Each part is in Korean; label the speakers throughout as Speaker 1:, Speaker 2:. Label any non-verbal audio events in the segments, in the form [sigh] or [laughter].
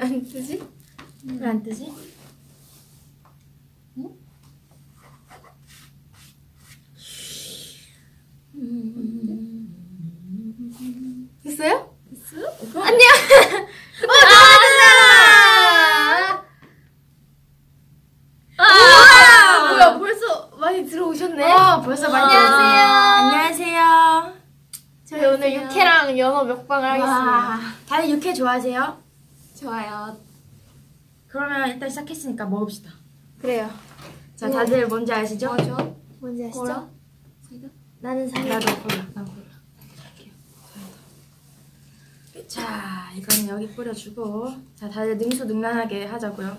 Speaker 1: 안 뜨지? 왜 안 뜨지? 됐어요?
Speaker 2: 됐어요?
Speaker 1: 안녕. [laughs] 어, 나왔다. 아, 뭐야 벌써 많이 들어오셨네.
Speaker 2: 어, 벌써 많이
Speaker 1: 안녕하세요.
Speaker 2: 안녕하세요.
Speaker 1: 저희 오늘 육회랑 연어 먹방을 하겠습니다.
Speaker 2: 와, 다들 육회 좋아하세요?
Speaker 1: 좋아요.
Speaker 2: 그러면 일단 시작했으니까 먹읍시다.
Speaker 1: 그래요.
Speaker 2: 자, 다들 뭔지 아시죠?
Speaker 1: 뭐죠? 뭔지 아시죠?
Speaker 2: 뭐라?
Speaker 1: 나는 사이다.
Speaker 2: 나도 골라. 나 골라. 자, 이거는 여기 뿌려주고 자, 다들 능수능란하게 하자고요.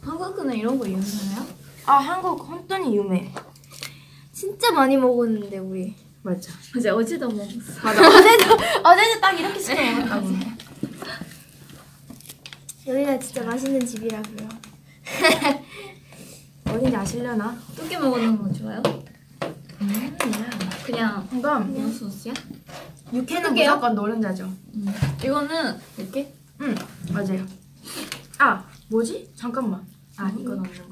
Speaker 3: 한국은 이런 거 유명해요?
Speaker 2: 아, 한국 혼돈이 유명해.
Speaker 1: 진짜 많이 먹었는데 우리.
Speaker 2: 맞아.
Speaker 3: 맞아 어제도 먹었어.
Speaker 2: 맞아. [laughs] 어제도 어제도 딱 이렇게 시켜 먹었다고.
Speaker 1: 여기가 진짜 맛있는 집이라고요. [laughs]
Speaker 2: 어딘지 아시려나?
Speaker 3: 어떻게 먹는 거 좋아요?
Speaker 2: 음,
Speaker 3: 그냥
Speaker 2: 이건
Speaker 3: 그냥 소스야?
Speaker 2: 육회는
Speaker 3: 어떡해요?
Speaker 2: 무조건 노른자죠.
Speaker 3: 음. 이거는 이렇게?
Speaker 2: 응, 맞아요. 아, 뭐지? 잠깐만. 아, 이거 넣는 거예요.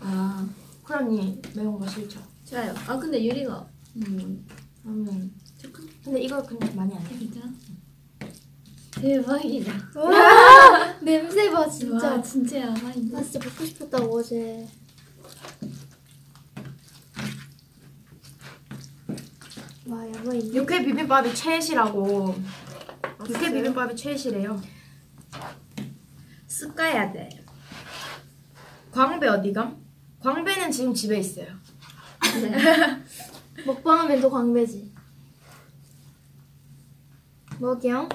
Speaker 3: 아
Speaker 2: 쿠라니 매운 거 싫죠?
Speaker 3: 좋아요. 아 근데 유리가 음
Speaker 2: 그러면
Speaker 3: 조금
Speaker 2: 근데 이거 근데 많이 안 해.
Speaker 3: 괜찮아? 대박이다.
Speaker 1: 와 냄새 봐 진짜.
Speaker 3: 와 진짜 야만인데.
Speaker 1: 나 진짜 먹고 싶었다고 어제. 와 야마인데.
Speaker 2: 육회 비빔밥이 최애시라고. 육회 비빔밥이 최애시래요. 쓱 가야 돼. 광배 어디가? 광배는 지금 집에 있어요. [laughs]
Speaker 1: 먹방하면 또 광배지. 먹이요?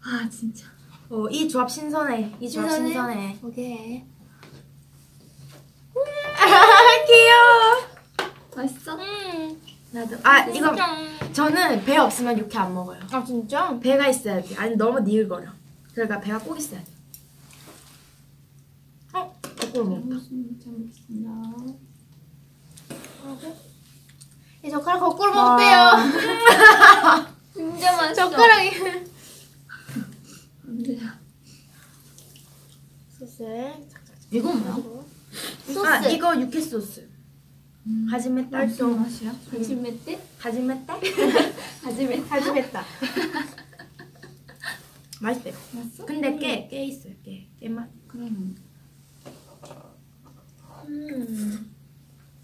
Speaker 3: 아 진짜.
Speaker 2: 어, 이 조합 신선해. 이 조합
Speaker 1: 신선해?
Speaker 2: 신선해.
Speaker 1: 오케이.
Speaker 2: 아, [laughs] 귀여워.
Speaker 3: 맛있어?
Speaker 1: 음.
Speaker 2: 나도. 아, 이거 저는 배 없으면 육회 안 먹어요.
Speaker 1: 아 진짜?
Speaker 2: 배가 있어야 돼. 아니 너무 니을거려. 그러니까 배가 꼭 있어야 돼. 어? 거꾸로.
Speaker 3: 잘 먹겠습니다.
Speaker 1: 이 젓가락 거꾸로
Speaker 2: 와.
Speaker 1: 먹대요. [laughs]
Speaker 3: 진짜 맛있어.
Speaker 1: 젓가락이.
Speaker 3: 안 돼요.
Speaker 1: 소스.
Speaker 3: 이건 뭐야?
Speaker 1: 소스.
Speaker 2: 아 이거 육회 소스.
Speaker 3: 음.
Speaker 2: 하지메 딸.
Speaker 3: 무슨 맛이야?
Speaker 1: 하지메떼?
Speaker 2: 하지메 딸? [laughs]
Speaker 1: 하지메.
Speaker 2: 하지메 딸. [laughs] 맛있어요.
Speaker 3: 맛있어?
Speaker 2: 근데 깨, 깨 있어요. 깨. 깨맛.
Speaker 3: 그럼
Speaker 1: 음.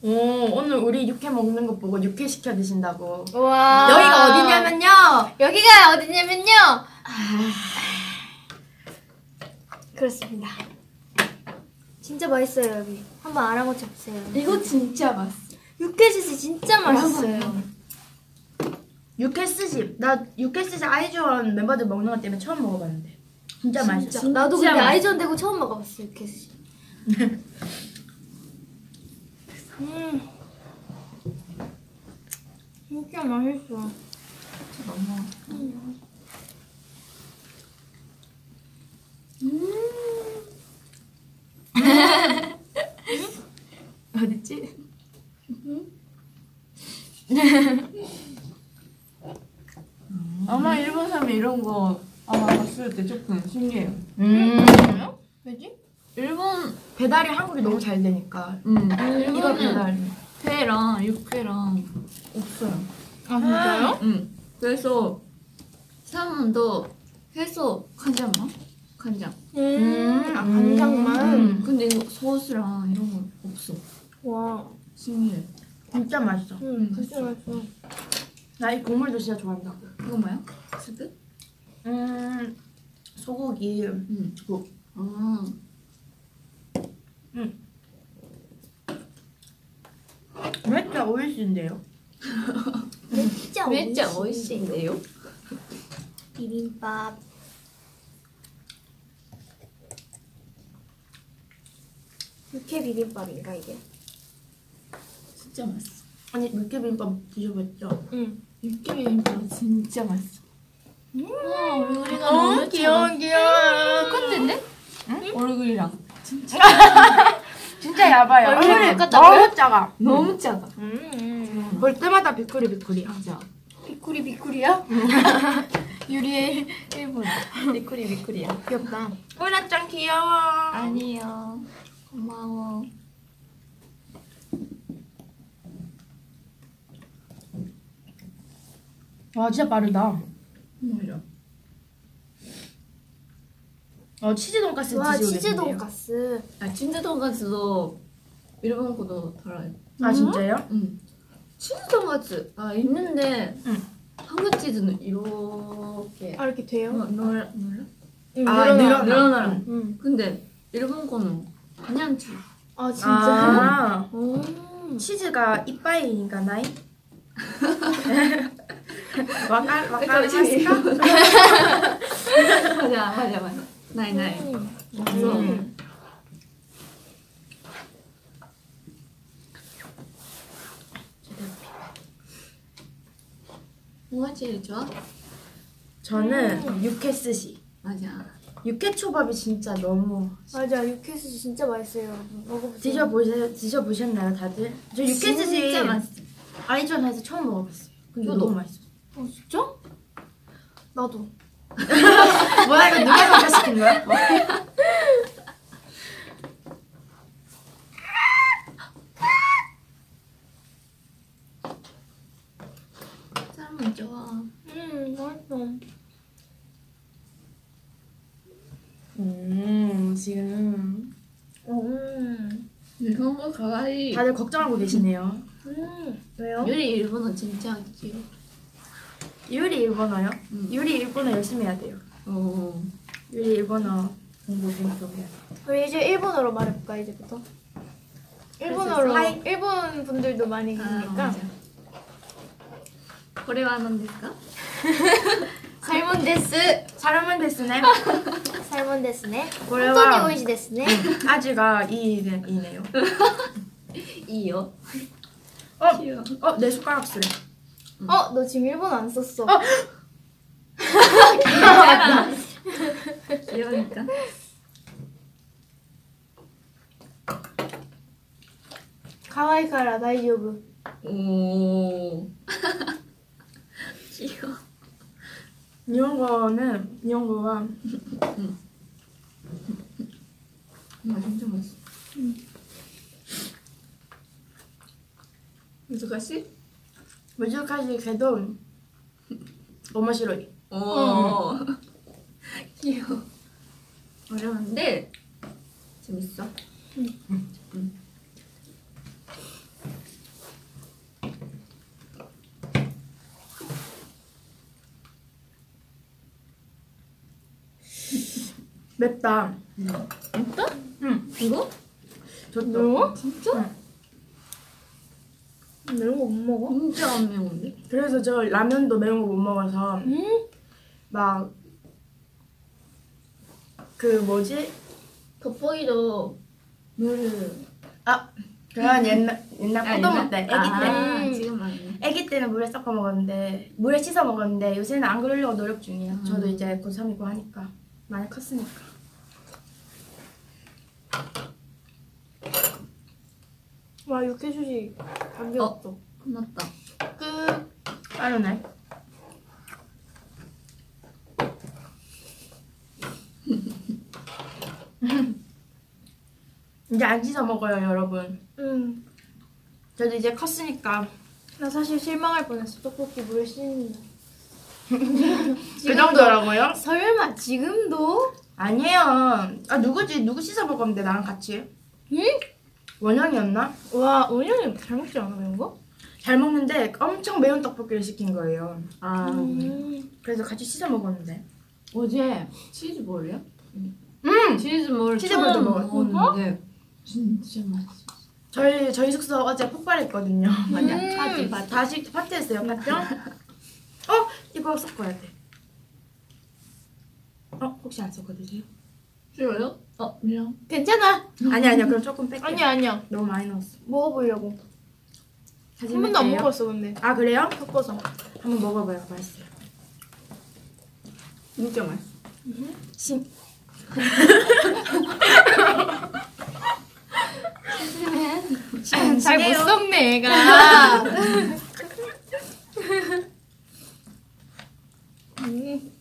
Speaker 2: 오 오늘 우리 육회 먹는 거 보고 육회 시켜 드신다고.
Speaker 1: 와.
Speaker 2: 여기가 어디냐면요.
Speaker 1: 여기가 어디냐면요. 그렇습니다. 진짜 맛있어요 여기. 한번 알아보자 보세요.
Speaker 3: 이거 진짜 맛있어.
Speaker 1: 육회지지 진짜 맛있어요.
Speaker 2: 육회 스집. 나 육회 스집 아이즈원 멤버들 먹는 것 때문에 처음 먹어봤는데. 진짜, 맛있어.
Speaker 1: 나도
Speaker 3: 진짜
Speaker 1: 근데
Speaker 3: 맛있어.
Speaker 1: 아이전 되고 처음 먹어봤어요 육회지지. [laughs] 음. 진짜 맛있어.
Speaker 3: 너무. [laughs]
Speaker 2: 어딨지?
Speaker 4: 아마 일본 사람이 이런 거 아마 봤을 때 조금 신기해요.
Speaker 2: 음.
Speaker 1: 왜지?
Speaker 3: 일본
Speaker 2: 배달이 한국이 너무 잘 되니까.
Speaker 4: 음.
Speaker 2: 이거 배달.
Speaker 3: 회랑 육회랑 없어요.
Speaker 1: 아 진짜요?
Speaker 3: 응. 그래서 사람도 해서 간장 나? 간장.
Speaker 1: 음. 아
Speaker 2: 음.
Speaker 1: 간장만.
Speaker 2: 음.
Speaker 3: 근데 이거 소스랑 이런 거 없어.
Speaker 1: 와.
Speaker 3: 신기해.
Speaker 2: 진짜 맛있어.
Speaker 1: 음. 진짜 맛있어.
Speaker 2: 나 이 국물도 진짜 좋아한다고.
Speaker 3: 이거 뭐야? 스프?
Speaker 2: 음. 소고기.
Speaker 3: 응.
Speaker 2: 국.
Speaker 3: 아.
Speaker 2: 진짜 오이시인데요.
Speaker 1: 진짜
Speaker 3: 진짜
Speaker 1: 맛있어.
Speaker 3: 멋있는데요?
Speaker 1: 비빔밥. 육회 비빔밥인가 이게?
Speaker 3: 진짜 맛있어.
Speaker 2: 아니 육회 비빔밥 드셔봤죠?
Speaker 1: 응.
Speaker 3: 육회 비빔밥 진짜 맛있어. 와 얼굴이가
Speaker 2: 어,
Speaker 3: 너무
Speaker 2: 귀여워. 귀여워.
Speaker 3: 똑같은데? 얼굴이랑 [laughs]
Speaker 2: 진짜 야봐요.
Speaker 1: 얼굴이
Speaker 2: 얼굴이? 너무 작아.
Speaker 3: 너무 작아.
Speaker 1: 음.
Speaker 2: 볼 때마다 비꾸리 비꾸리.
Speaker 3: 맞아.
Speaker 1: 비쿠리 비쿠리야? [laughs]
Speaker 5: 유리의 일본. 미쿠리 미쿠리야.
Speaker 1: 귀엽다.
Speaker 2: 꼬나짱 귀여워.
Speaker 5: 아니요. 고마워.
Speaker 2: 와 진짜 빠르다.
Speaker 3: 뭐야?
Speaker 2: 어 치즈 돈까스
Speaker 1: 와 치즈. 돈가스.
Speaker 3: 아 진짜 돈가스도 일본 거도 달아요.
Speaker 2: 아 진짜요?
Speaker 3: 응. 치즈 돈가스 아 있는데
Speaker 2: 응.
Speaker 3: 한국 치즈는 이렇게
Speaker 1: 아 이렇게 돼요?
Speaker 3: 어, 놀라 놀라?
Speaker 1: 응,
Speaker 2: 아,
Speaker 1: 늘어나.
Speaker 2: 늘어나. 응.
Speaker 3: 근데 일본 거는 그냥 치즈.
Speaker 1: 아 진짜?
Speaker 2: 아
Speaker 1: 오.
Speaker 2: 치즈가 이빠이인가 나이? 와까 와까
Speaker 3: 그치.
Speaker 2: 마스카?
Speaker 3: 맞아 맞아 맞아. 나이 나이.
Speaker 1: 음.
Speaker 2: 음.
Speaker 3: 뭐가 제일 좋아?
Speaker 2: 저는 육회 스시.
Speaker 3: 맞아.
Speaker 2: 육회 초밥이 진짜 너무
Speaker 1: 맞아 육회스시 진짜 맛있어요 여러분. 먹어보세요.
Speaker 2: 드셔보셨 드셔보셨나요 다들? 저 육회 스시
Speaker 3: 진짜 맛있어.
Speaker 2: 아이전에서 처음 먹어봤어요. 근데
Speaker 3: 저도.
Speaker 2: 너무 맛있어.
Speaker 1: 어 진짜? 나도. [laughs]
Speaker 2: 뭐야 이거 누가 선택시킨 거야? [laughs]
Speaker 3: 사람은 좋아.
Speaker 1: 음 맛있어.
Speaker 2: 음 지금
Speaker 1: 음.
Speaker 3: 거 가와이.
Speaker 2: 다들 걱정하고 계시네요.
Speaker 1: 음. 왜요?
Speaker 3: 요리 일본어 진짜 귀여워.
Speaker 2: 유리 일본어요?
Speaker 3: 음.
Speaker 2: 유리 일본어 열심히 해야 돼요.
Speaker 3: 어.
Speaker 2: 유리 일본어 공부 공부해야 돼요.
Speaker 1: 우리 이제 일본어로 말해볼까 이제부터? 일본어로
Speaker 2: 하이.
Speaker 1: 일본 분들도 많이
Speaker 3: 아,
Speaker 1: 계시니까
Speaker 3: 맞아. [laughs] サイモンです。サ
Speaker 1: ルモンで
Speaker 2: すね。[laughs] サルモン
Speaker 1: ですね。これ
Speaker 2: は本当
Speaker 1: に美味しいですね。味
Speaker 2: がいいね、いいねよ。[laughs]
Speaker 3: いいよ。
Speaker 2: お、お、でしょから
Speaker 1: する。お、どっち見るもな
Speaker 2: ん
Speaker 3: そうそう。あ、
Speaker 1: 可愛いから大丈夫。
Speaker 3: おお。よ。[laughs]
Speaker 2: 일본어는 일본어가
Speaker 3: 아 진짜 맛있어難しい
Speaker 2: 무지까지 그래도 너무 싫어.
Speaker 3: 오 귀여워 어려운데 재밌어
Speaker 2: 맵다.
Speaker 3: 진짜?
Speaker 2: 응,
Speaker 3: 이거?
Speaker 2: 좋다.
Speaker 1: 매워?
Speaker 3: 진짜?
Speaker 1: 매운 거 못 먹어?
Speaker 3: 진짜 안 매운데?
Speaker 2: 그래서 저 라면도 매운 거 못 먹어서
Speaker 1: 음?
Speaker 2: 막그 뭐지?
Speaker 3: 돋보기도 물을
Speaker 2: 아 그건 옛날 옛날 고등어 때, 애기 때.
Speaker 3: 아,
Speaker 1: 때.
Speaker 3: 지금 맞네
Speaker 2: 애기 때는 물에 섞어 먹었는데 물에 씻어 먹었는데 요새는 안 그러려고 노력 중이에요.
Speaker 3: 음.
Speaker 2: 저도 이제 고3이고 하니까 많이 컸으니까.
Speaker 1: 와 육회수시 다 배웠어
Speaker 3: 끝났다
Speaker 1: 끝
Speaker 2: 빠르네. [laughs] 이제 안 씻어 먹어요, 여러분.
Speaker 1: 음.
Speaker 2: 저도 이제 컸으니까
Speaker 1: 나 사실 실망할 뻔했어 떡볶이 물에 씻는 [laughs]
Speaker 2: 그 정도라고요?
Speaker 1: 설마 지금도?
Speaker 2: 아니에요. 아 누구지? 누구 씻어 먹었는데 나랑 같이?
Speaker 1: 응?
Speaker 2: 원영이었나?
Speaker 1: 와 원영이 잘 먹지 않아 매운 거?
Speaker 2: 잘 먹는데 엄청 매운 떡볶이를 시킨 거예요.
Speaker 3: 아
Speaker 1: 음.
Speaker 2: 그래서 같이 씻어 먹었는데.
Speaker 3: 어제 치즈볼이야?
Speaker 2: 음!
Speaker 3: 치즈볼
Speaker 2: 치즈볼도.
Speaker 3: 먹었는데 진짜 맛있어
Speaker 2: 저희 저희 숙소 어제 폭발했거든요.
Speaker 3: 맞아
Speaker 1: 음.
Speaker 3: 파티 파티
Speaker 2: 다시 파티했어요, 파티. [laughs] 어? 이거 섞어야 돼. 어? 혹시 안 섞어 드세요?
Speaker 3: 싫어요? 어 미안
Speaker 1: 괜찮아
Speaker 2: 아니 아니요, 그럼 조금 뺄게요.
Speaker 1: 아니야 아니야
Speaker 2: 너무 많이 넣었어.
Speaker 1: 먹어보려고 한 번도 안
Speaker 2: 뺄게요.
Speaker 1: 먹었어 근데
Speaker 2: 아 그래요?
Speaker 1: 섞어서
Speaker 2: 한번 먹어봐요, 맛있어요.
Speaker 3: 진짜 맛있어
Speaker 2: 신.
Speaker 1: 잘 못 섞네 얘가 음.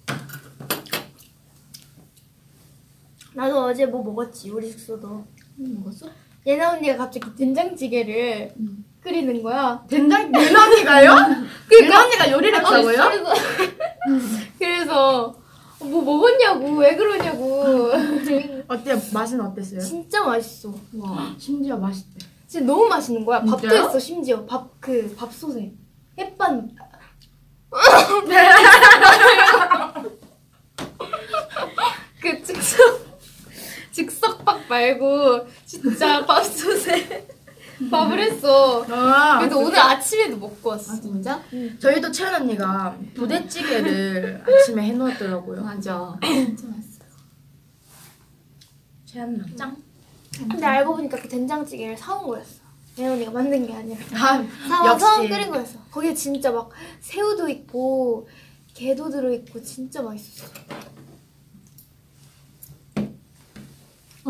Speaker 1: 나도 어제 뭐 먹었지 우리 숙소도.
Speaker 3: 먹었어?
Speaker 1: 예나 언니가 갑자기 된장찌개를 끓이는 거야.
Speaker 2: 된장 [laughs] 예나 언니가요? 예나 언니가 요리를 했다고요? [laughs]
Speaker 1: 그래서 뭐 먹었냐고 왜 그러냐고. [laughs]
Speaker 2: 어때요? 맛은 어땠어요?
Speaker 1: 진짜 맛있어.
Speaker 3: 와.
Speaker 2: 심지어 맛있대.
Speaker 1: 진짜 너무 맛있는 거야. 밥도
Speaker 3: 진짜요?
Speaker 1: 했어 심지어 밥 그 밥솥에 햇반. 그 즉석 즉석밥 말고 진짜 [laughs] 밥솥에 [laughs] 밥을 했어.
Speaker 2: 아,
Speaker 1: 그래서 오늘 아침에도 먹고 왔어.
Speaker 3: 아 진짜?
Speaker 2: 저희도 채연 언니가 부대찌개를 [laughs] 아침에 해놓았더라고요.
Speaker 3: 맞아. [clears throat] 진짜 맛있어.
Speaker 2: 채연 언니 짱.
Speaker 1: 근데 알고 보니까 그 된장찌개를 사온 거였어. 예나 언니가 만든 게 아니라.
Speaker 2: 아,
Speaker 1: 사와서
Speaker 2: 역시.
Speaker 1: 끓인 거였어. 거기에 진짜 막 새우도 있고 게도 들어 있고 진짜 맛있었어.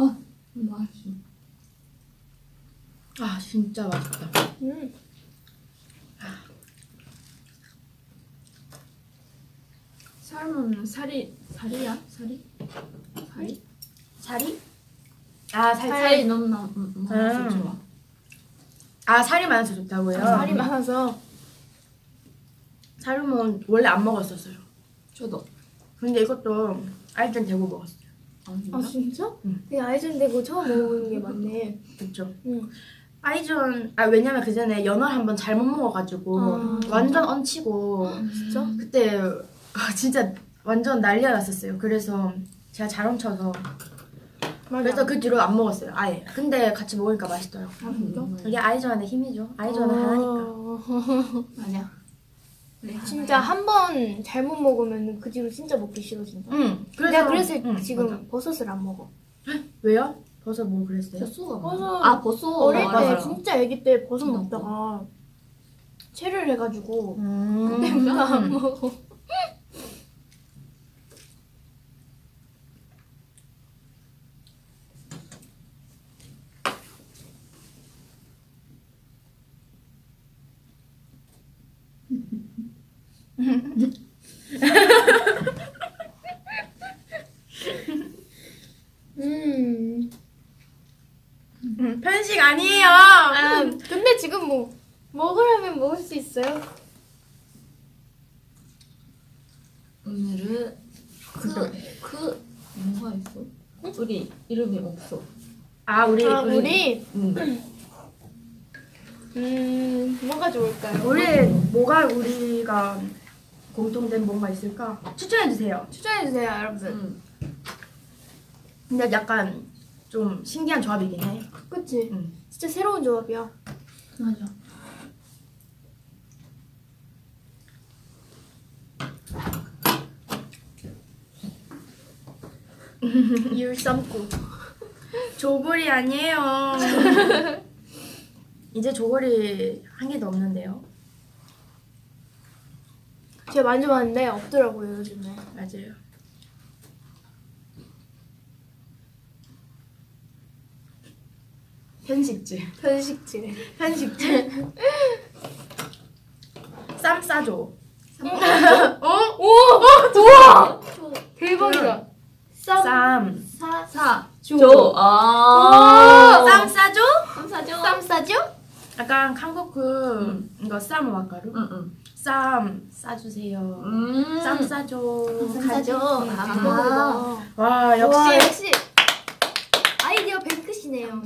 Speaker 3: 아 맛있어.
Speaker 2: 아 진짜 맛있다.
Speaker 1: 음.
Speaker 3: 삶은 살이 살이야? 살이? 살이?
Speaker 1: 자리?
Speaker 2: 아
Speaker 3: 살이
Speaker 2: 살살.
Speaker 3: 너무 나- 많아서
Speaker 2: 음.
Speaker 3: 좋아.
Speaker 2: 아 살이 많아서 좋다고요?
Speaker 1: 살이 많아서
Speaker 2: 살은 원래 안 먹었었어요.
Speaker 3: 저도.
Speaker 2: 근데 이것도 알전 대고 먹었어요.
Speaker 3: 아 진짜?
Speaker 1: 아?
Speaker 2: 응.
Speaker 1: 되게 아이전 되고 처음 먹어보는 게 많네.
Speaker 2: 그렇죠.
Speaker 1: 응.
Speaker 2: 아이전 아 왜냐면 그 전에 연어를 한번 잘못 먹어가지고
Speaker 1: 아.
Speaker 2: 완전 얹히고
Speaker 1: 진짜?
Speaker 2: 그때 아, 진짜 완전 난리가 났었어요. 그래서 제가 잘 얹혀서
Speaker 1: 맞아.
Speaker 2: 그래서 그 뒤로 안 먹었어요. 아예. 근데 같이 먹으니까 맛있더라고.
Speaker 3: 아 진짜?
Speaker 2: 이게 아이전의 힘이죠. 아이전은 하나니까. [laughs]
Speaker 3: 맞아. 우 리
Speaker 1: 진짜 한 번 잘못 먹으면 그 뒤로 진짜 먹기 싫어진다.
Speaker 2: 응. 그래서
Speaker 1: 내가 그래서
Speaker 2: 응,
Speaker 1: 지금
Speaker 2: 맞아.
Speaker 1: 버섯을 안 먹어.
Speaker 2: 왜요? 버섯 뭐 그랬어요?
Speaker 3: 버섯.
Speaker 1: 버섯.
Speaker 3: 아 버섯.
Speaker 1: 어릴 때
Speaker 2: 맞아요.
Speaker 1: 진짜 아기 때 버섯. 먹다가 체를 해가지고
Speaker 2: 음.
Speaker 1: 그때부터 안 먹어. 음.
Speaker 2: 음, 편식 아니에요.
Speaker 1: 아, 근데 지금 뭐 먹으라면 먹을 수 있어요.
Speaker 3: 오늘은 그그 뭐가 있어? 우리 이름이 없어.
Speaker 2: 아 우리
Speaker 1: 아, 우리
Speaker 3: 응.
Speaker 1: 음 뭐가 좋을까요?
Speaker 2: 우리 뭐가 우리가 공통된 뭔가 있을까? 추천해 주세요.
Speaker 1: 추천해 주세요, 여러분들.
Speaker 3: 응.
Speaker 2: 근데 약간 좀 신기한 조합이긴 해.
Speaker 1: 그치?
Speaker 2: 응.
Speaker 1: 진짜 새로운 조합이야.
Speaker 3: 맞아. [laughs]
Speaker 2: 율삼고 조골이 아니에요. [laughs] 이제 조골이 한 개도 없는데요.
Speaker 1: 제가 만져봤는데 없더라고요 요즘에.
Speaker 2: 맞아요. 편식질.
Speaker 1: 편식질.
Speaker 2: 편식질. [laughs] 쌈 싸줘. 어?
Speaker 1: 오! 우와! 대박이다. 쌈.
Speaker 2: 쌈.
Speaker 1: 사.
Speaker 3: 사.
Speaker 1: 조.
Speaker 3: 조. 아.
Speaker 2: 쌈 싸줘?
Speaker 3: 감사죠.
Speaker 1: 쌈 싸죠?
Speaker 2: 약간 한국 그 이거 쌈 와가루.
Speaker 3: 응 응.
Speaker 2: 쌈 싸주세요.
Speaker 3: 음.
Speaker 2: 쌈 싸줘.
Speaker 1: 쌈.
Speaker 2: 가지.
Speaker 1: 아.
Speaker 2: 와 역시
Speaker 1: 와, 역시 아이디어 뱅크시네요.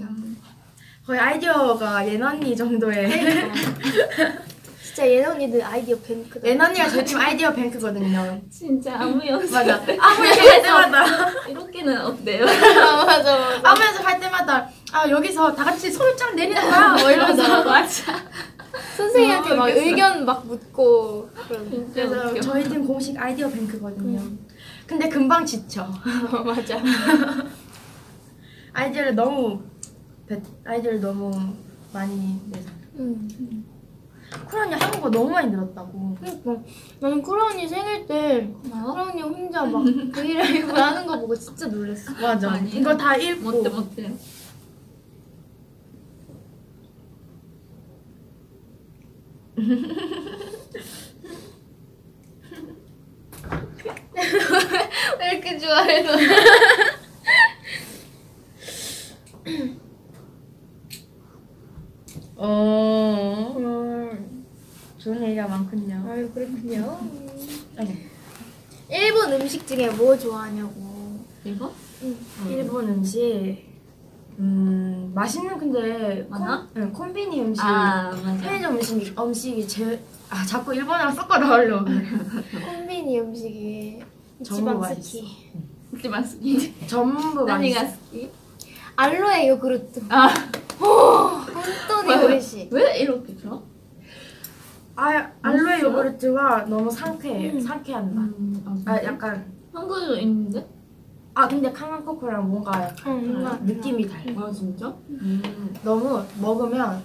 Speaker 2: 거의 아이디어가 예나 언니 정도의. [laughs]
Speaker 1: 진짜 예나 언니들 아이디어 뱅크다.
Speaker 2: 예나 언니가 저희 팀 아이디어 뱅크거든요.
Speaker 3: 진짜 안무 연습.
Speaker 2: 맞아. 안무 연습 할 때마다
Speaker 3: 이렇게는 어때요? [laughs]
Speaker 1: 아, 맞아 맞아.
Speaker 2: 안무 연습 할 때마다 아 여기서 다 같이 손을 쫙 내리는 거야. 뭐 이러면서.
Speaker 3: 맞아.
Speaker 1: 선생님한테 막
Speaker 3: 모르겠어.
Speaker 1: 의견 막 묻고
Speaker 2: 그래서
Speaker 3: 웃겨.
Speaker 2: 저희 팀 공식 아이디어 뱅크거든요. 근데 금방 지쳐. [laughs]
Speaker 1: 맞아.
Speaker 2: 아이디어를 너무 배- 아이디어를 너무 많이 내서.
Speaker 1: 음.
Speaker 2: 쿠라 언니 한국어 너무 많이 늘었다고.
Speaker 1: 그러니까 나는 언니 생일 때 쿠라 언니 혼자 막 V LIVE 하는 거 보고 진짜 놀랐어.
Speaker 2: 맞아.
Speaker 3: 아니에요.
Speaker 2: 이거 다 읽고.
Speaker 3: 못돼 못돼. [laughs]
Speaker 1: 왜 이렇게 좋아해 너? [laughs]
Speaker 2: 어.
Speaker 1: 음.
Speaker 2: 좋은 얘기가 많군요.
Speaker 1: 아유 그렇군요.
Speaker 2: 아니,
Speaker 1: 일본 음식 중에 뭐 좋아하냐고.
Speaker 3: 이거?
Speaker 2: 일본 음식. 음 맛있는 근데
Speaker 3: 많아?
Speaker 2: 콘, 응, 콤비니 음식.
Speaker 3: 아 맞아.
Speaker 2: 편의점 음식 음식이 제일 아 자꾸 일본어랑 섞어 나오려고. [laughs]
Speaker 1: 콤비니 음식이
Speaker 2: 전부
Speaker 1: 이치방스키.
Speaker 3: 하지만 스키.
Speaker 2: 전부 맛있어.
Speaker 3: 스키.
Speaker 1: 알로에 요구르트.
Speaker 3: 아.
Speaker 1: 혼돈이 오이시.
Speaker 3: 왜 이렇게 좋아?
Speaker 2: 아 알로에
Speaker 3: 맛있어요?
Speaker 2: 요구르트가 너무 상쾌해.
Speaker 1: 음.
Speaker 2: 상쾌한 맛.
Speaker 3: 음,
Speaker 2: 아 약간
Speaker 3: 한국에도 있는데?
Speaker 2: 아 근데 캉한코코랑 뭔가 약간
Speaker 1: 응, 뭔가
Speaker 2: 느낌이 달라.
Speaker 3: 아 진짜? 음.
Speaker 2: 너무 먹으면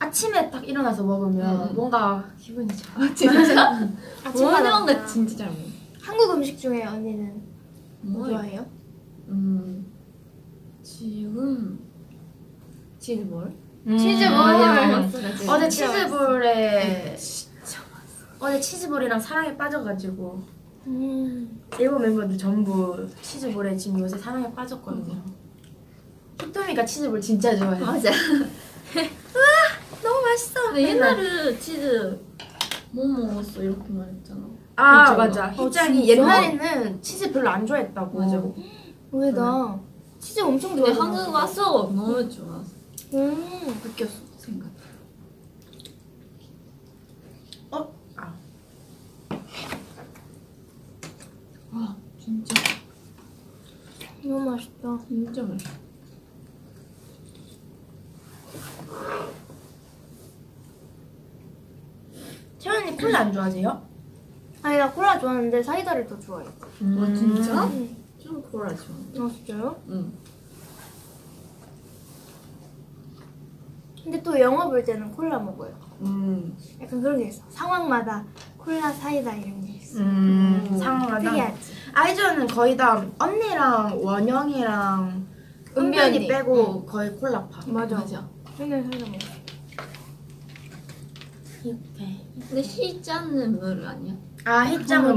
Speaker 2: 아침에 딱 일어나서 먹으면
Speaker 3: 음.
Speaker 2: 뭔가 기분이 좋아.
Speaker 3: 아 진짜? [laughs]
Speaker 1: 아침마다
Speaker 3: 원영가
Speaker 1: 먹나?
Speaker 3: 진짜 잘 먹어.
Speaker 1: 한국 음식 중에 언니는
Speaker 3: 뭐뭐
Speaker 1: 좋아해요?
Speaker 3: 음 지금 치즈볼?
Speaker 1: 치즈볼.
Speaker 3: 많이 먹었어.
Speaker 2: 어제
Speaker 1: 진짜
Speaker 2: 치즈볼에 어제 치즈볼이랑 사랑에 빠져가지고
Speaker 1: 음.
Speaker 2: 일본 멤버들 전부 치즈볼에 지금 요새 사랑에 빠졌거든요. 히토미가 치즈볼 진짜 좋아해.
Speaker 3: 맞아. [laughs]
Speaker 2: 너무 맛있어.
Speaker 3: 근데 옛날에 치즈 못 먹었어 이렇게 말했잖아.
Speaker 2: 아
Speaker 3: 그쵸?
Speaker 2: 맞아.
Speaker 1: 어,
Speaker 2: 희짱이
Speaker 1: 진짜?
Speaker 2: 옛날에는 치즈 별로 안 좋아했다고.
Speaker 3: 맞아.
Speaker 1: 왜 나 치즈 엄청
Speaker 3: 근데
Speaker 1: 좋아해.
Speaker 3: 한국 와서 너무 좋았어.
Speaker 1: 음.
Speaker 3: 느꼈어 생각.
Speaker 2: 어? 아.
Speaker 3: 와 진짜
Speaker 1: 너무 맛있다.
Speaker 3: 진짜 맛있어.
Speaker 2: 채연이 콜라 안 좋아하세요?
Speaker 1: 아니 나 콜라 좋아하는데 사이다를 더 좋아해.
Speaker 3: 아 진짜?
Speaker 1: 음.
Speaker 3: 좀 콜라 좋아.
Speaker 1: 아 진짜요?
Speaker 3: 응.
Speaker 1: 근데 또 영화 볼 때는 콜라 먹어요.
Speaker 3: 음.
Speaker 1: 약간 그런 게 있어. 상황마다 콜라 사이다 이런 게 있어.
Speaker 2: 음,
Speaker 3: 음.
Speaker 2: 상하다.
Speaker 1: 특이하지.
Speaker 2: 아이즈는 거의 다 언니랑 원영이랑 은비 언니. 빼고 거의 콜라파.
Speaker 1: 맞아.
Speaker 3: 맞아.
Speaker 1: 맨날 사이다 먹어.
Speaker 2: 이렇게.
Speaker 3: 근데 시자는 물 아니야?
Speaker 2: 아
Speaker 1: 맞아,
Speaker 2: 모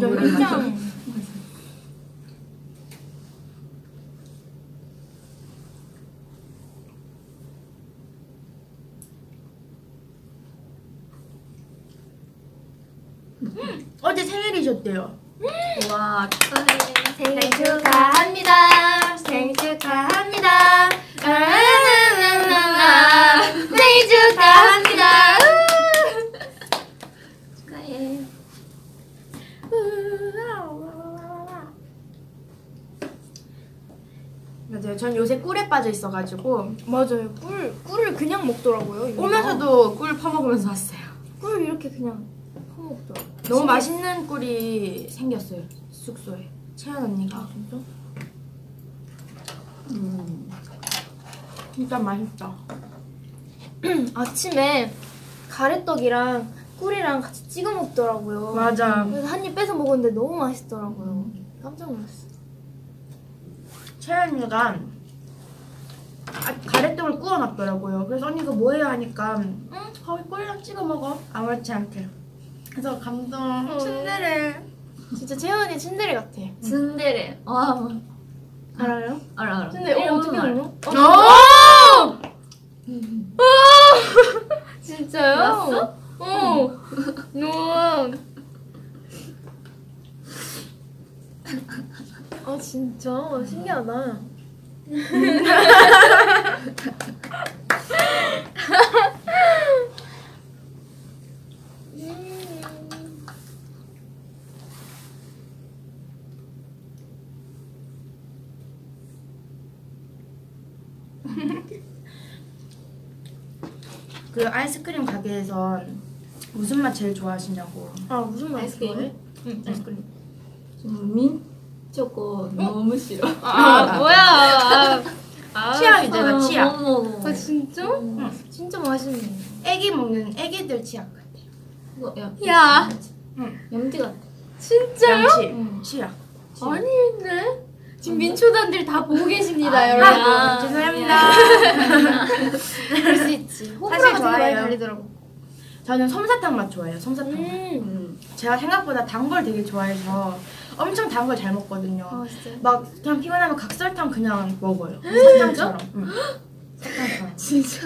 Speaker 2: 생일이셨대요.
Speaker 3: 와 축하해.
Speaker 1: 생일 축하합니다. 생일 축하합니다. 라라라라라. 생일 축하합니다.
Speaker 3: 축하해.
Speaker 2: 맞아요. 전 요새 꿀에 빠져 있어가지고
Speaker 1: 맞아요. 꿀 꿀을 그냥 먹더라고요. 이거.
Speaker 2: 오면서도 꿀 퍼먹으면서 왔어요.
Speaker 1: 꿀 이렇게 그냥 퍼 먹더라.
Speaker 2: 너무 맛있는 꿀이 생겼어요. 숙소에. 채연 언니가.
Speaker 1: 진짜?
Speaker 3: 음.
Speaker 2: 진짜 맛있다. [clears throat]
Speaker 1: 아침에 가래떡이랑 꿀이랑 같이 찍어 먹더라고요.
Speaker 2: 맞아.
Speaker 1: 그래서 한 입 빼서 먹었는데 너무 맛있더라고요. 깜짝 놀랐어.
Speaker 2: 채연이가 아, 가래떡을 구워놨더라고요. 그래서 언니가 뭐해요 하니까 응 거기 꿀이랑 찍어 먹어 아무렇지 않게. 그래서 감동. 츤데레.
Speaker 1: 진짜 채연이 츤데레 같아.
Speaker 3: 츤데레. 와
Speaker 1: 알아요?
Speaker 3: 알아 알아.
Speaker 1: 츤데레 어, 어떻게 알아?
Speaker 2: 오!
Speaker 1: 진짜요?
Speaker 3: 봤어?
Speaker 1: 어. 우와. 아 진짜 신기하다. [laughs]
Speaker 2: 아이스크림 가게에선 무슨 맛 제일 좋아하시냐고.
Speaker 1: 아 무슨 맛
Speaker 3: 아이스크림?
Speaker 1: 좋아해?
Speaker 2: 응, 아이스크림.
Speaker 3: 민 초코 너무 싫어.
Speaker 1: 아 뭐야? 아, 아,
Speaker 2: 치약이잖아, 치약.
Speaker 3: 못 먹어.
Speaker 1: 아 진짜?
Speaker 2: 응.
Speaker 1: 진짜 맛있네.
Speaker 2: 애기 먹는 애기들 치약 같아.
Speaker 3: 이거 야.
Speaker 1: 야.
Speaker 2: 응.
Speaker 3: 염지 같아.
Speaker 1: 진짜요?
Speaker 2: 양치.
Speaker 3: 응.
Speaker 2: 치약.
Speaker 1: 아닌데? 지금 민초단들 다 보고 계십니다,
Speaker 3: 아니야.
Speaker 1: 여러분.
Speaker 2: 아, 죄송합니다. [laughs]
Speaker 1: 그럴 수 있지.
Speaker 2: 사실 좋아해요.
Speaker 1: 갈리더라고.
Speaker 2: 저는 솜사탕 맛 좋아해요. 솜사탕. 맛.
Speaker 1: 음.
Speaker 3: 음.
Speaker 2: 제가 생각보다 단 걸 되게 좋아해서 엄청 단 걸 잘 먹거든요.
Speaker 1: 아 진짜.
Speaker 2: 막 그냥 피곤하면 각설탕 그냥 먹어요. 사탕처럼. 응. 사탕처럼. [laughs]
Speaker 1: 진짜.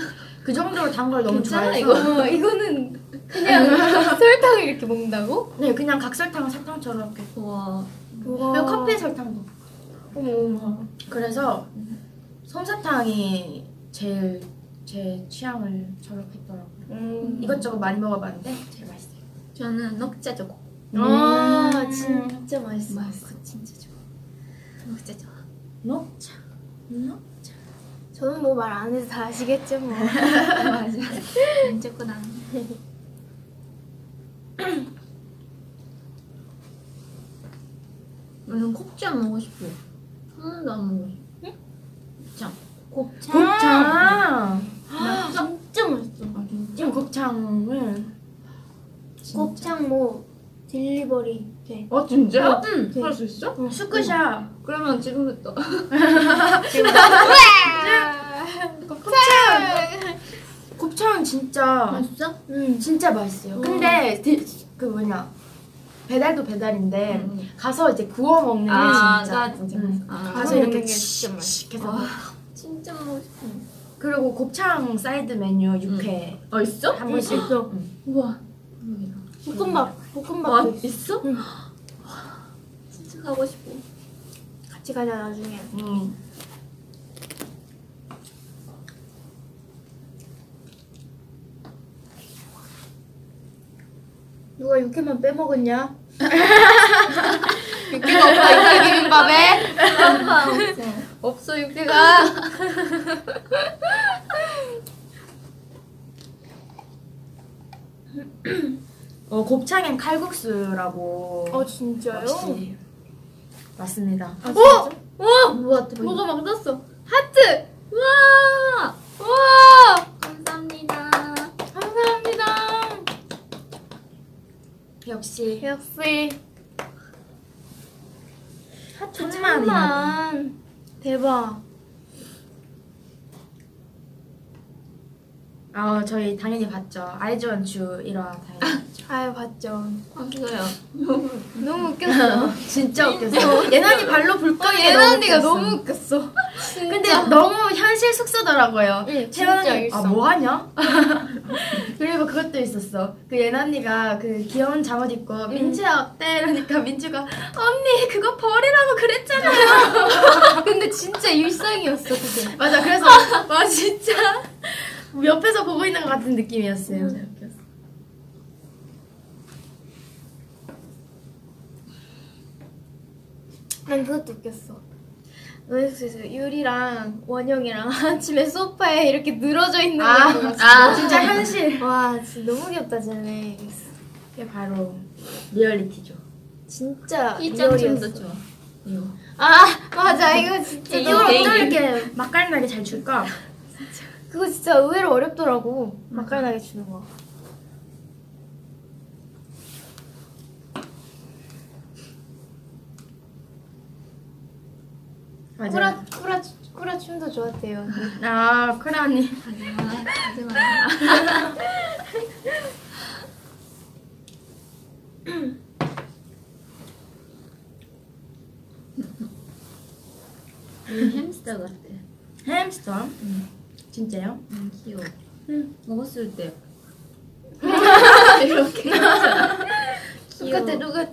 Speaker 2: 그 정도로 단 걸 너무 좋아해서
Speaker 1: 어, 이거는 그냥 [laughs] 설탕을 이렇게 먹는다고?
Speaker 2: 네 그냥 각설탕 설탕처럼 이렇게
Speaker 3: 와.
Speaker 2: 그리고 커피 설탕도
Speaker 1: 어머.
Speaker 2: 그래서 솜사탕이 제일 제 취향을 저격했더라고요
Speaker 1: 음.
Speaker 2: 이것저것 많이 먹어봤는데 제일 맛있어요
Speaker 3: 저는 녹차 초코.
Speaker 1: 아
Speaker 2: 음.
Speaker 1: 진짜 맛있어.
Speaker 3: 맛있어, 진짜 좋아. 녹차 좋아.
Speaker 2: 녹차
Speaker 1: 저는 뭐 말 안 해도 다 아시겠죠 뭐. [laughs]
Speaker 3: 맞아. 초코나. 나는 곱창 먹고 싶어. 하나도 안 싶어. 곱창.
Speaker 1: 곱창.
Speaker 2: 곱창
Speaker 3: 맛있어?
Speaker 1: 진짜 맛있어.
Speaker 3: 아, 진짜?
Speaker 2: 지금 곱창을
Speaker 1: 곱창 뭐 딜리버리 돼.
Speaker 4: 어 진짜?
Speaker 2: 응.
Speaker 4: 할 수 있어?
Speaker 2: 스쿠샤
Speaker 3: 그러면 지금부터. [laughs] [laughs]
Speaker 2: 곱창 진짜
Speaker 3: 맛있어?
Speaker 1: 음.
Speaker 2: 진짜 맛있어요. 근데 디- 그 뭐냐 배달도 배달인데
Speaker 3: 음.
Speaker 2: 가서 이제 구워 먹는 게
Speaker 3: 아,
Speaker 2: 진짜.
Speaker 3: 나 진짜
Speaker 2: 음.
Speaker 3: 맛있어. 아,
Speaker 2: 가서 이렇게
Speaker 1: 먹는 게 진짜
Speaker 2: 씩 해서
Speaker 3: 와, 진짜 먹고 싶어.
Speaker 2: 그리고 곱창 사이드 메뉴 육회
Speaker 3: 어, 있어?
Speaker 2: 한 번씩
Speaker 1: 있어.
Speaker 3: 우와.
Speaker 1: 볶음밥.
Speaker 3: 와,
Speaker 1: 볶음밥도 있어. 응.
Speaker 3: 진짜 가고 싶어.
Speaker 1: 같이 가자 나중에.
Speaker 2: 음.
Speaker 1: 누가 육회만 빼먹었냐? 육회가 [laughs] 없다 육회 비빔밥에. [laughs]
Speaker 3: 없어.
Speaker 1: 육회가. [laughs]
Speaker 2: 어, 곱창엔 칼국수라고
Speaker 1: 어 진짜요?
Speaker 2: 역시 맞습니다.
Speaker 1: 아, 진짜? 와
Speaker 3: 우와, 대박.
Speaker 1: 뭐가 막 떴어. 하트.
Speaker 3: 와!
Speaker 1: 와
Speaker 3: 감사합니다.
Speaker 1: 감사합니다.
Speaker 2: 역시
Speaker 1: 역시
Speaker 2: 천만이나
Speaker 1: 천만 대박.
Speaker 2: 아 저희 당연히 봤죠. 아이즈원추 1화 당연히
Speaker 1: 아유 봤죠.
Speaker 3: 봤어요. [laughs]
Speaker 1: 너무 웃겼어.
Speaker 2: 진짜 웃겼어. 예나니 발로 불
Speaker 1: 어,
Speaker 2: 끄는 게
Speaker 1: 예나
Speaker 2: 너무.
Speaker 1: 너무 웃겼어.
Speaker 2: 근데 너무 현실 숙소더라고요.
Speaker 1: 응,
Speaker 2: 채연이
Speaker 1: 진짜
Speaker 2: 아
Speaker 1: 일상.
Speaker 2: 뭐 하냐? [laughs] 그리고 그것도 있었어. 그 예나 언니가 그 귀여운 잠옷 입고 민주야 어때? 이러니까 민주가 언니 그거 버리라고 그랬잖아요. [laughs]
Speaker 1: 근데 진짜 일상이었어 그게.
Speaker 2: 맞아. 그래서 [laughs] 와 진짜 옆에서 보고 있는 것 같은 느낌이었어요. 웃겼어.
Speaker 1: 난 그것도 웃겼어. 노예숙소에서 유리랑 원영이랑 [laughs] 아침에 소파에 이렇게 늘어져 있는 거
Speaker 2: 아,
Speaker 1: 보고
Speaker 2: 아 진짜 현실. [laughs]
Speaker 1: 와 진짜 너무 귀엽다 쟤네.
Speaker 2: 이게 바로 리얼리티죠.
Speaker 1: 진짜
Speaker 3: 이짱 춤도
Speaker 1: 리얼이었어.
Speaker 3: 좋아.
Speaker 1: 아 맞아 이거 진짜
Speaker 2: 이걸. 어떻게 맛깔나게 잘 줄까?
Speaker 1: 그거 진짜 의외로 어렵더라고 맛깔나게 주는 거. 쿠라 쿠라 쿠라 춤도 좋았대요.
Speaker 2: 아 크라 언니.
Speaker 3: 하지마, 햄스터 같아.
Speaker 2: 햄스터. 진짜요?
Speaker 3: 음, 귀여워.
Speaker 1: 응.
Speaker 3: 먹었을 때. [laughs]
Speaker 1: 이렇게. [laughs] 똑같아 똑같아.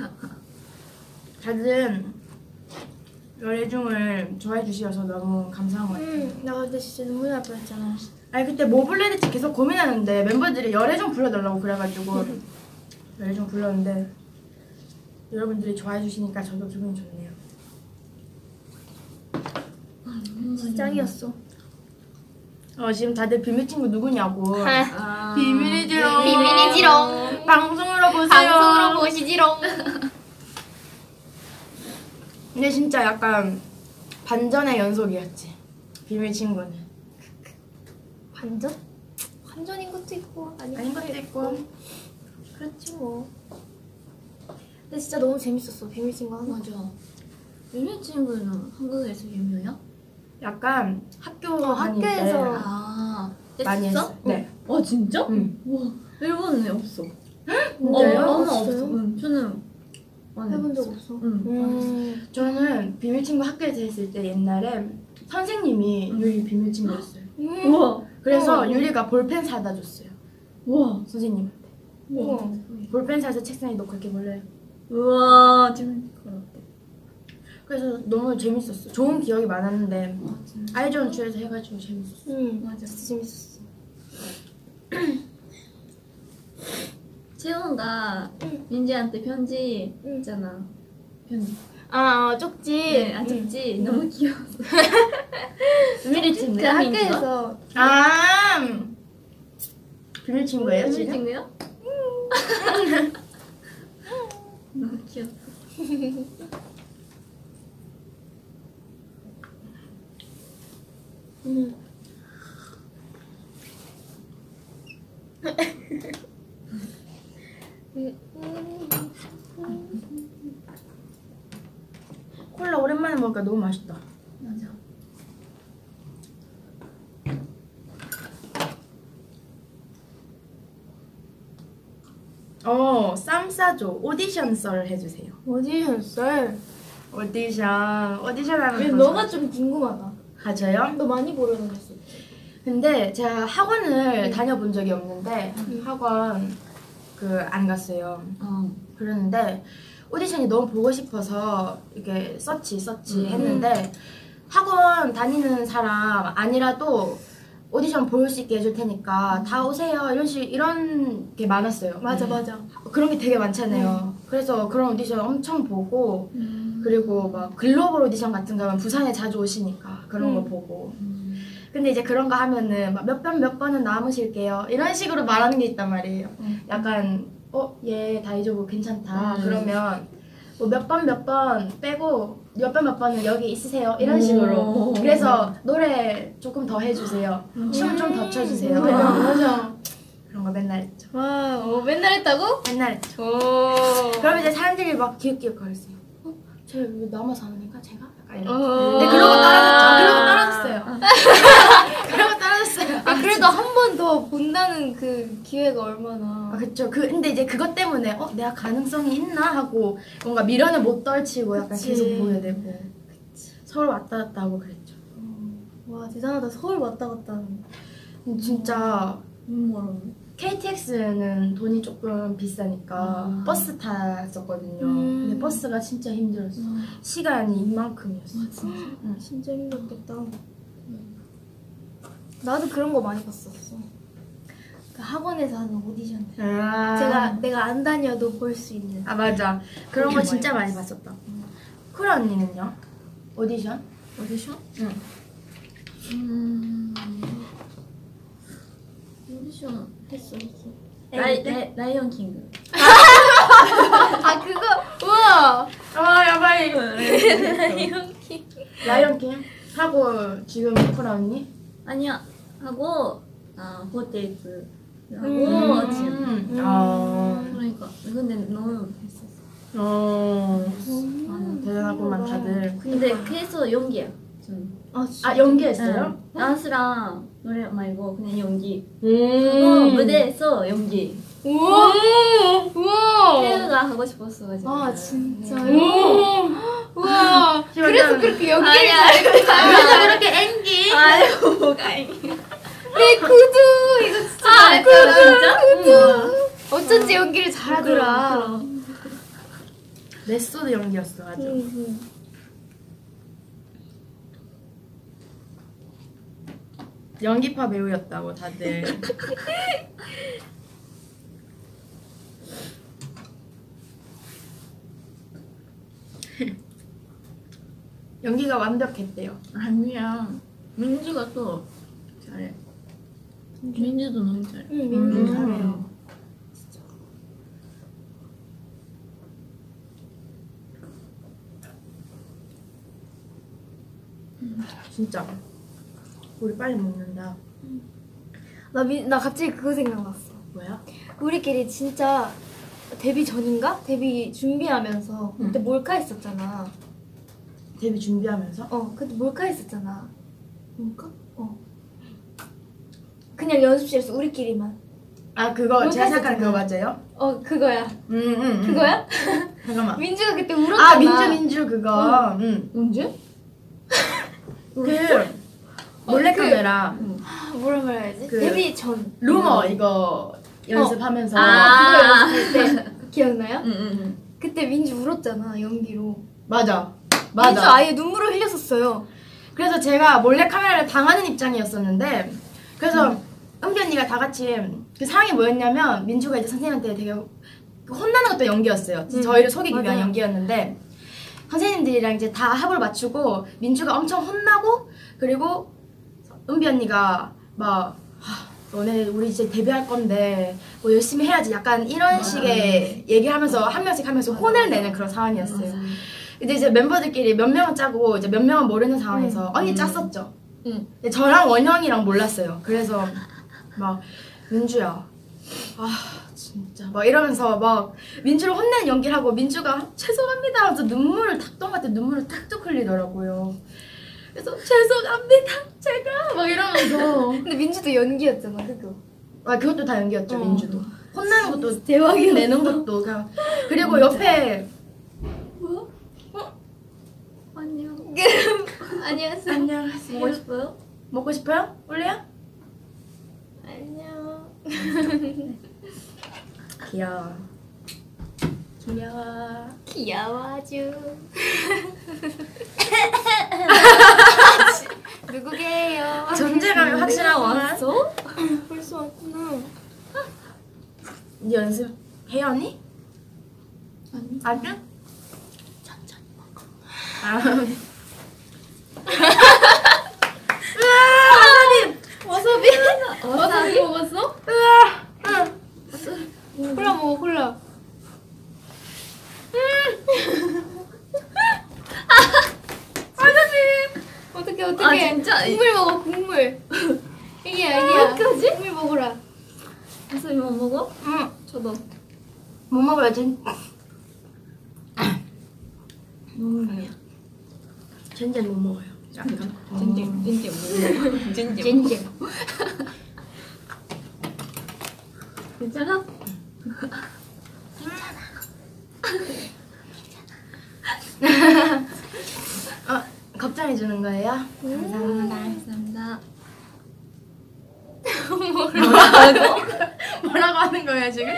Speaker 1: [laughs]
Speaker 2: 다들 열애 중을 좋아해 주셔서 너무 감사한 것 같아요.
Speaker 1: 응. 나 근데 진짜 눈물 날 뻔했잖아.
Speaker 2: 아니 그때 뭐 불러야 될지 계속 고민하는데 멤버들이 열애중 불러달라고 그래가지고 열애중 불렀는데 여러분들이 좋아해 주시니까 저도 기분이 좋네요.
Speaker 1: 진짜 짱이었어.
Speaker 2: 어 지금 다들 비밀 친구 누구냐고
Speaker 3: 아,
Speaker 2: 비밀이지롱.
Speaker 1: 비밀이지롱.
Speaker 2: 방송으로 보세요.
Speaker 1: 방송으로 보시지롱.
Speaker 2: 근데 진짜 약간 반전의 연속이었지. 비밀 친구는
Speaker 1: 반전? 반전인 것도 있고 아닌,
Speaker 2: 아닌 것도 있고.
Speaker 1: 그렇지 뭐. 근데 진짜 너무 재밌었어 비밀 친구 하는 거.
Speaker 3: 맞아. 유리 친구는 한국에서 유명해요?
Speaker 2: 약간 학교
Speaker 1: 어, 학교에서.
Speaker 2: 때
Speaker 3: 아,
Speaker 2: 많이
Speaker 3: 했어?
Speaker 2: 했어. 네.
Speaker 3: 와 진짜?
Speaker 2: 응.
Speaker 3: 와 일본은 없어.
Speaker 1: 진짜요?
Speaker 3: 어,
Speaker 1: 어,
Speaker 3: 없어.
Speaker 1: 진짜요?
Speaker 3: 응, 저는
Speaker 1: 해본 적 없어.
Speaker 3: 응.
Speaker 1: 음.
Speaker 2: 저는 비밀친구 학교에 다녔을 때 옛날에 선생님이 유리 비밀친구였어요.
Speaker 1: 음.
Speaker 3: 우와.
Speaker 2: 그래서
Speaker 1: 어.
Speaker 2: 유리가 볼펜 사다 줬어요.
Speaker 3: 우와.
Speaker 2: 선생님한테.
Speaker 1: 우와.
Speaker 2: 볼펜 사서 책상에 놓고 이렇게 몰래.
Speaker 3: 우와. 재밌을 것 같아.
Speaker 2: 그래서 너무 재밌었어. 좋은 기억이 많았는데. 아이존 추에서 해가지고 재밌었어.
Speaker 1: 응.
Speaker 3: 맞아.
Speaker 1: 진짜 재밌었어. [clears throat]
Speaker 3: 채원가
Speaker 1: 응.
Speaker 3: 민지한테 편지
Speaker 1: 응.
Speaker 3: 있잖아. 편지.
Speaker 1: 아, 어, 쪽지.
Speaker 3: 네, 아 쪽지 너무 귀여워.
Speaker 1: 미리 그
Speaker 3: 진짜
Speaker 1: 학교에서
Speaker 2: 아 비밀 친구예요
Speaker 3: 무슨
Speaker 2: 지금?
Speaker 3: 친구야? [laughs] 너무 귀여워. [laughs]
Speaker 1: 음.
Speaker 2: 콜라 오랜만에 먹으니까 너무 맛있다.
Speaker 3: 맞아.
Speaker 2: 어, 쌈 싸줘. 오디션 썰 해주세요.
Speaker 1: 오디션 썰.
Speaker 2: 오디션, 오디션 하면 왜더
Speaker 1: 너가. 좀 궁금하다.
Speaker 2: 아, 저요?
Speaker 1: 너 많이 보러 다녔어.
Speaker 2: 근데 제가 학원을 다녀본 적이 없는데
Speaker 1: 음.
Speaker 2: 학원 그 안 갔어요.
Speaker 3: 어.
Speaker 2: 그랬는데 오디션이 너무 보고 싶어서 이렇게 서치 서치
Speaker 3: 음.
Speaker 2: 했는데 학원 다니는 사람 아니라도 오디션 볼 수 있게 해줄 테니까 다 오세요 이런 식 이런 게 많았어요.
Speaker 1: 맞아,
Speaker 3: 네.
Speaker 1: 맞아.
Speaker 2: 그런 게 되게 많잖아요. 그래서 그런 오디션 엄청 보고
Speaker 3: 음.
Speaker 2: 그리고 막 글로벌 오디션 같은 거 하면 부산에 자주 오시니까 그런 거
Speaker 1: 음.
Speaker 2: 보고
Speaker 3: 음.
Speaker 2: 근데 이제 그런 거 하면은 몇 번 몇 번은 남으실게요 이런 식으로 말하는 게 있단 말이에요
Speaker 3: 음.
Speaker 2: 약간 어 얘 大丈夫 괜찮다
Speaker 3: 음.
Speaker 2: 그러면 뭐 몇 번 몇 번 빼고 몇 번 몇 번은 여기 있으세요 이런
Speaker 3: 오.
Speaker 2: 식으로 그래서 노래 조금 더 해주세요 춤 좀 더 춰주세요
Speaker 1: 음.
Speaker 2: 그런 거 맨날 했죠
Speaker 1: 와, 어, 맨날 했다고?
Speaker 2: 맨날 했죠
Speaker 1: 오.
Speaker 2: 그럼 이제 사람들이 막 기웃기웃 거렸어요 어? 쟤왜 남아서 하는 이런
Speaker 1: 어.
Speaker 2: 근데 그러고 떨어졌죠. 그러고 떨어졌어요. [laughs] 그러고 떨어졌어요.
Speaker 1: 아, 그래도 한 번 더 본다는 그 기회가 얼마나.
Speaker 2: 아, 그쵸. 그, 근데 이제 그것 때문에, 어, 내가 가능성이 있나? 하고, 뭔가 미련을 못 떨치고 약간
Speaker 1: 그치.
Speaker 2: 계속 보게 되고. 서울 왔다 갔다 하고 그랬죠.
Speaker 1: 와, 대단하다. 서울 왔다 갔다 하는.
Speaker 2: 진짜,
Speaker 3: 음?
Speaker 2: KTX는 돈이 조금 비싸니까
Speaker 3: 아.
Speaker 2: 버스 탔었거든요.
Speaker 1: 음.
Speaker 2: 근데 버스가 진짜 힘들었어. 시간이 이만큼이었어.
Speaker 1: 아, 진짜?
Speaker 2: 응.
Speaker 1: 진짜 힘들었겠다. 나도 그런 거 많이 봤었어. 그 학원에서 하는 오디션.
Speaker 2: 아.
Speaker 1: 제가 내가 안 다녀도 볼 수 있는.
Speaker 2: 아, 맞아. 그런 거 진짜 많이 봤었다. 쿠라 언니는요? 오디션?
Speaker 3: 오디션?
Speaker 2: 응.
Speaker 3: 음. 오디션 했어 라이,
Speaker 1: 때?
Speaker 3: 라이, 라이언 킹그. [laughs]
Speaker 1: 아 그거 우와.
Speaker 2: 아, 야바이.
Speaker 1: 이렇게.
Speaker 2: 라이언 킹 하고 지금 쿠라 언니?
Speaker 3: 아니야 하고 아 호텔즈 하고
Speaker 1: 음.
Speaker 3: 지금.
Speaker 2: 음. 아.
Speaker 3: 그러니까 근데 너무 했었어.
Speaker 2: 어.
Speaker 3: 음.
Speaker 2: 대단하구만 다들.
Speaker 3: 근데 그래서 연기야. 좀.
Speaker 1: 아,
Speaker 2: 아 연기했어요?
Speaker 3: 응. 댄스랑 노래 말고 그냥 연기.
Speaker 2: 음.
Speaker 3: 그거 무대에서 연기.
Speaker 1: 우와. 우와.
Speaker 3: 태우가 하고 싶었어가지고.
Speaker 1: 아 진짜요?
Speaker 2: 오.
Speaker 1: 우와. [laughs] 그래서 그렇게 연기를
Speaker 3: 아니야.
Speaker 2: 그래서 그렇게演技.
Speaker 3: 아유 뭐가 이게.
Speaker 1: 내 구두 이거 진짜
Speaker 3: 아
Speaker 1: 잘했다.
Speaker 3: 진짜?
Speaker 1: 구두. 어쩐지 연기를 잘하더라.
Speaker 3: 그럼,
Speaker 2: 메소드 연기였어 아주.
Speaker 1: 음,
Speaker 2: 연기파 배우였다고 다들. [laughs] 연기가 완벽했대요.
Speaker 3: 아니야. 민주가 또 잘해. 민주도 너무 잘해.
Speaker 1: 응, 민주
Speaker 2: 음.
Speaker 1: 잘해요.
Speaker 2: 진짜. 우리 빨리 먹는다.
Speaker 1: 나, 미, 나 갑자기 그거 생각났어.
Speaker 2: 뭐야?
Speaker 1: 우리끼리 진짜 데뷔 전인가? 데뷔 준비하면서 그때 몰카 했었잖아.
Speaker 2: 데뷔 준비하면서?
Speaker 1: 어, 그때 몰카 했었잖아. 몰카? 어. 그냥 연습실에서 우리끼리만.
Speaker 2: 아 그거 제가 생각하는 그거. 맞아요?
Speaker 1: 어, 그거야.
Speaker 2: 음, 음, 음.
Speaker 1: 그거야? [laughs]
Speaker 2: 잠깐만.
Speaker 1: 민주가 그때 울었잖아.
Speaker 2: 아 민주 민주 그거. 응.
Speaker 3: 언제?
Speaker 2: 그 몰래카메라
Speaker 1: 아, 뭐라 말해야지?
Speaker 2: 그-
Speaker 1: 데뷔 전.
Speaker 2: 루머 이거 연습하면서
Speaker 3: 아.
Speaker 1: 그거 연습할 때 [laughs] 기억나요?
Speaker 3: 응응응.
Speaker 1: 그때 민주 울었잖아 연기로.
Speaker 2: 맞아 맞아.
Speaker 1: 아예 눈물을 흘렸었어요.
Speaker 2: 그래서 제가 몰래 카메라를 당하는 입장이었었는데 그래서 은비 언니가 다 같이 그 상황이 뭐였냐면 민주가 이제 선생님한테 되게 혼나는 것도 연기였어요.
Speaker 1: 음,
Speaker 2: 저희를 속이기 위한
Speaker 1: 맞아요.
Speaker 2: 연기였는데 선생님들이랑 이제 다 합을 맞추고 민주가 엄청 혼나고 그리고 은비 언니가 막 하, 너네 우리 이제 데뷔할 건데 뭐 열심히 해야지 약간 이런 식의 얘기하면서 한 명씩 하면서 혼을 내는 그런 상황이었어요. 근데 이제 멤버들끼리 몇 명은 짜고 이제 몇 명은 모르는 상황에서 언니 짰었죠.
Speaker 3: 응.
Speaker 2: 근데 저랑 원영이랑 몰랐어요. 그래서 막 민주야, 아 진짜 막 이러면서 막 민주를 혼내는 연기를 하고 민주가 죄송합니다 하면서 눈물을 탁동 같은 눈물을 탁툭 흘리더라고요. 그래서 죄송합니다 제가 막 이러면서
Speaker 1: 근데 민주도 연기였잖아 그거.
Speaker 2: 아 그것도 다 연기였죠
Speaker 1: 어.
Speaker 2: 민주도 혼나는 것도
Speaker 1: 대박이었어.
Speaker 2: 내는 것도 그냥 그리고 옆에
Speaker 3: 안녕. [laughs]
Speaker 1: 안녕하세요.
Speaker 2: 안녕하세요
Speaker 3: 먹고 싶어요?
Speaker 2: 먹고 싶어요? 올래요?
Speaker 1: 안녕. [laughs]
Speaker 2: 귀여워. 귀여워.
Speaker 1: 귀여워 아주. [laughs] 누구게요?
Speaker 2: 존재감이 확실하구만.
Speaker 3: 왔어?
Speaker 1: 벌써 왔구나.
Speaker 2: 이제 연습 해요 언니?
Speaker 3: 아니.
Speaker 2: 아주? 천천히 먹어. 아.
Speaker 1: 와사비? 와사비 먹었어?
Speaker 2: 으아. 응.
Speaker 1: 콜라 먹어 콜라. 와사비. 어떻게 어떻게?
Speaker 3: 아, 진짜?
Speaker 1: 국물 먹어 국물. 이게야 이게야.
Speaker 3: 어떡하지?
Speaker 1: 국물 먹어라.
Speaker 3: 와사비 못 먹어?
Speaker 2: 응.
Speaker 3: 저도.
Speaker 2: 못 먹어야지.
Speaker 3: 너무 매워.
Speaker 2: 젠젠 못 먹어요. 약간.
Speaker 3: 찐찐 뭐? 찐찐.
Speaker 2: 젠젠. [laughs] [laughs]
Speaker 3: 괜찮아?
Speaker 2: 어, 주는 거예요? 감사합니다.
Speaker 3: 감사합니다.
Speaker 2: 뭐라고 [laughs] 하는 거예요 지금?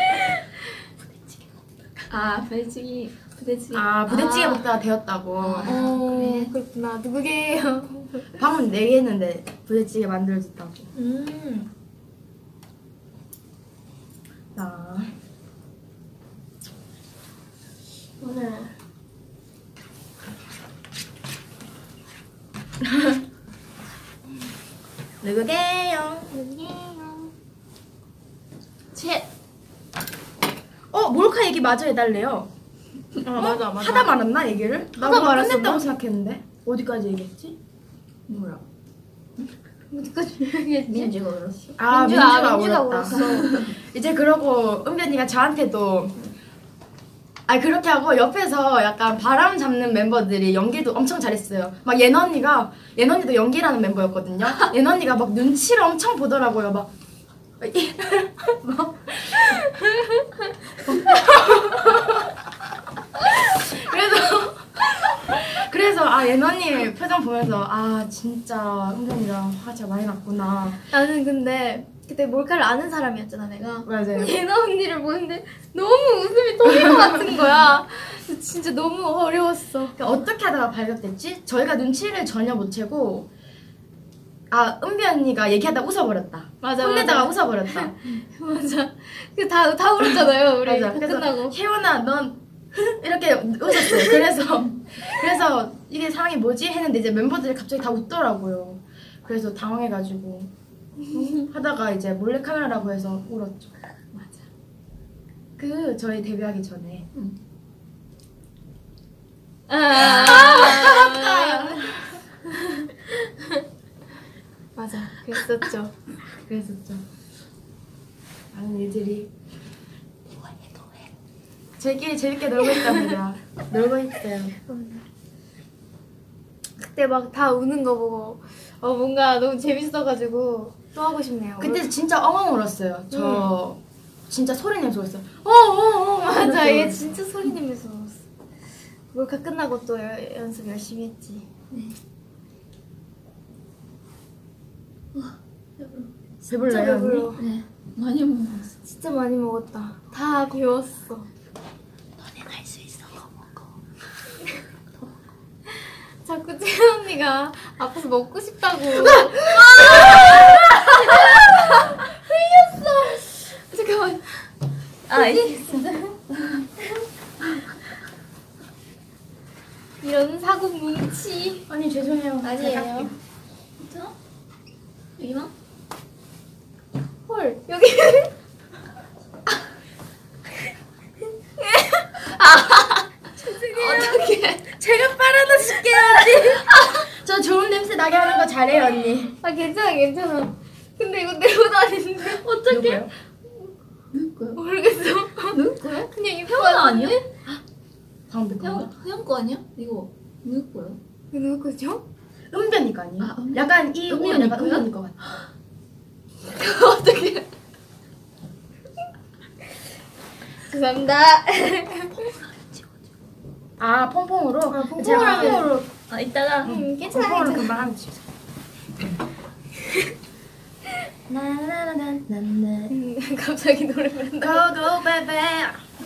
Speaker 3: 아 부대찌개 부대찌개.
Speaker 2: 아 부대찌개 먹다가 되었다고.
Speaker 1: 어 그렇구나. 누구게요?
Speaker 2: 방금 네개 했는데 부대찌개 만들어줬다고.
Speaker 3: 음.
Speaker 2: 자. 오늘 누구게요?
Speaker 1: 누구게요?
Speaker 3: 챗.
Speaker 2: 어 몰카 얘기 마저 해달래요.
Speaker 3: 아 맞아 맞아.
Speaker 2: 하다 말았나 얘기를? 나
Speaker 1: 하다 말았었나?
Speaker 2: 끝냈다고 생각했는데 어디까지 얘기했지?
Speaker 3: 뭐야?
Speaker 1: 어디까지 [laughs] 얘기했지?
Speaker 3: 민지가 울었어.
Speaker 2: 아
Speaker 1: 민주가,
Speaker 2: 민주가,
Speaker 1: 민주가. 울었어. [laughs]
Speaker 2: 이제 그러고 언니가 저한테도 아 그렇게 하고 옆에서 약간 바람 잡는 멤버들이 연기도 엄청 잘했어요. 막 예나 언니가 예나 언니도 연기라는 멤버였거든요. [laughs] 예나 언니가 막 눈치를 엄청 보더라고요. 막 이- 막 그래서 그래서 아 예나 언니 표정 보면서 아 진짜 언니랑 화가 많이 났구나.
Speaker 1: 나는 근데 그때 몰카를 아는 사람이었잖아 내가.
Speaker 2: 맞아요.
Speaker 1: 예나 언니를 보는데 너무 웃음이 터질 것 같은 거야. 진짜 너무 어려웠어.
Speaker 2: 그러니까 어떻게 하다가 발각됐지? 저희가 눈치를 전혀 못 채고 아 은비 언니가 얘기하다 웃어버렸다.
Speaker 1: 맞아,
Speaker 2: 혼내다가. 웃어버렸다. [laughs]
Speaker 1: 맞아. 그다 다 울었잖아요 우리
Speaker 2: 맞아.
Speaker 1: 다
Speaker 2: 그래서
Speaker 1: 끝나고.
Speaker 2: 혜원아 넌 [laughs] 이렇게 웃었어요. 그래서 그래서 이게 상황이 뭐지 했는데 이제 멤버들이 갑자기 다 웃더라고요. 그래서 당황해가지고 하다가 이제 몰래 카메라라고 해서 울었죠.
Speaker 3: 맞아.
Speaker 2: 그 저희 데뷔하기 전에
Speaker 1: 아, 맞아. 그랬었죠.
Speaker 2: 그랬었죠. 많은 일들이 저희끼리 재밌게 놀고 있답니다. 놀고 있어요.
Speaker 1: 그때 막 다 우는 거 보고 어 뭔가 너무 재밌어가지고 또 하고 싶네요.
Speaker 2: 그때 진짜 엉엉 울었어요. 저 진짜 소리 내면서 울었어요. 어어어
Speaker 1: 맞아 얘 진짜 소리 내면서 울었어. 몰카 끝나고 또 여- 연습 열심히 했지. 진짜
Speaker 2: 배불러요?
Speaker 1: 배불러.
Speaker 3: 네. 많이 먹었어.
Speaker 1: 진짜 많이 먹었다. 다 비웠어.
Speaker 3: 너넨 할수 있어. 더 먹어. [laughs]
Speaker 1: 자꾸 채연 언니가 앞에서 먹고 싶다고. [laughs] 흘렸어. 잠깐만.
Speaker 3: 아,
Speaker 1: 이런 사고 뭉치.
Speaker 2: 언니 죄송해요.
Speaker 1: 아니에요.
Speaker 3: 진짜? 여기만?
Speaker 1: 헐 여기.
Speaker 2: 어떡해. 제가 빨아다 줄게요, 언니. 저 좋은 냄새 나게 하는 거 잘해요, 언니.
Speaker 1: 아 괜찮아 괜찮아. 근데 이거 내 옷 아닌데.
Speaker 2: 어떡해?
Speaker 3: 누구 거야?
Speaker 1: 모르겠어.
Speaker 3: 누구 거야?
Speaker 1: 그냥 입고
Speaker 3: 태원 아니야?
Speaker 2: 방금
Speaker 3: 태연,
Speaker 2: 거
Speaker 3: 태연 거 아니야? 이거 누구 거야?
Speaker 1: 이거 누구 거죠?
Speaker 2: 은변이가 아니에요?
Speaker 3: 아, 은변.
Speaker 2: 약간 이 옷은 약간? 은변이 것 같아. [laughs]
Speaker 3: 어떻게?
Speaker 1: 죄송합니다.
Speaker 2: 아, 퐁퐁으로?
Speaker 1: 아, 퐁퐁으로
Speaker 3: 아, 이따가.
Speaker 1: 음, 괜찮아
Speaker 2: 퐁퐁으로. 금방 하면 되죠. 나나나나나나
Speaker 1: 음, [laughs] 갑자기 노래 부른다.
Speaker 2: Go go baby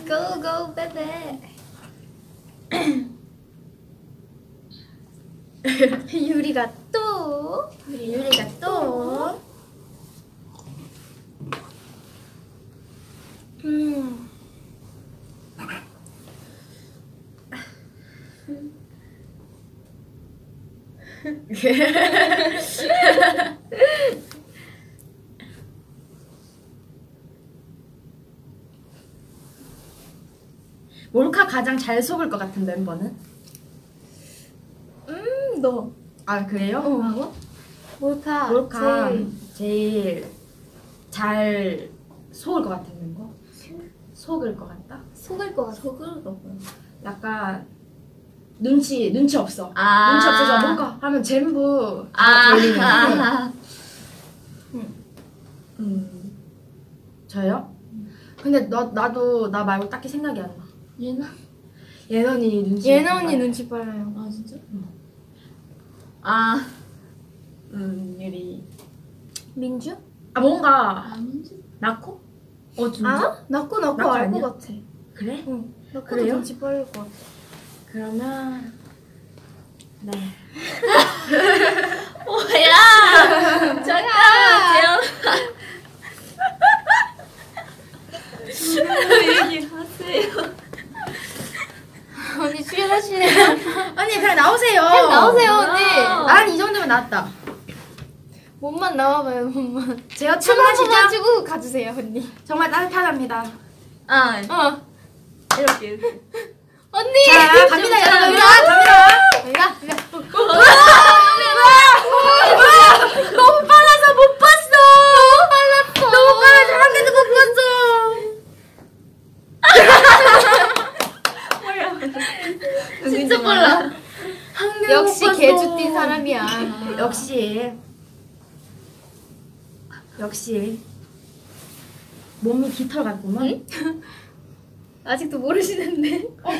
Speaker 1: Go go baby. [laughs] 유리가 또
Speaker 2: 우리 유리가 또
Speaker 1: 음. [laughs]
Speaker 2: 가장 잘 속을 것 같은 멤버는?
Speaker 1: 음, 너
Speaker 2: 아 그래요?
Speaker 1: 뭐라고? 몰카
Speaker 2: 몰카
Speaker 1: 제일
Speaker 2: 제일 잘 속을 것 같은 멤버? 속을 것 같다?
Speaker 1: 속을 것 같아.
Speaker 3: 속을 거 뭐야?
Speaker 2: 약간 눈치 눈치 없어
Speaker 3: 아.
Speaker 2: 눈치 없어서 뭔가 하면 전부 다
Speaker 3: 아,
Speaker 2: 걸리는
Speaker 3: 아. [laughs]
Speaker 2: 음 저요? 근데 너, 나도 나 말고 딱히 생각이 안 나.
Speaker 3: 얘는?
Speaker 2: 예언이 눈치.
Speaker 1: 예나 언니 눈치 빨라요.
Speaker 3: 아, 진짜? 아,
Speaker 2: 음 유리.
Speaker 1: 민주?
Speaker 2: 아 뭔가
Speaker 3: 아닌지?
Speaker 2: 낳고? 어 진짜?
Speaker 1: 아? 나코 나코
Speaker 2: 나코
Speaker 1: 알것
Speaker 2: 아니야?
Speaker 1: 같아.
Speaker 2: 그래?
Speaker 1: 응. 나코도
Speaker 2: 그래요?
Speaker 1: 눈치 빠를 것 같아.
Speaker 2: 그러면 네. [laughs]
Speaker 3: 뭐야! 잠깐! 재현. 얘기하세요.
Speaker 1: 언니 출연하실래요?
Speaker 2: 언니 그냥 나오세요.
Speaker 1: 그냥 나오세요 언니.
Speaker 2: 난 이 정도면 나왔다.
Speaker 1: 몸만 나와봐요 몸만. 주고 가주세요 언니.
Speaker 2: 정말 따뜻하답니다.
Speaker 3: 아,
Speaker 1: 어.
Speaker 3: 이렇게.
Speaker 1: 언니.
Speaker 2: 자 갑니다 [laughs]
Speaker 3: 좀
Speaker 2: 여러분.
Speaker 3: 자.
Speaker 2: 갑니다.
Speaker 1: 내가
Speaker 2: 너무 빨라서 못 봤어.
Speaker 1: 너무 빨랐어.
Speaker 2: 너무 빨라서 한 개도 못 봤어.
Speaker 3: 진짜 빨라.
Speaker 1: 역시 개주 뛴 사람이야.
Speaker 2: 역시 역시 몸이 깃털 같구만. [laughs]
Speaker 1: 아직도 모르시는데. [laughs] 어,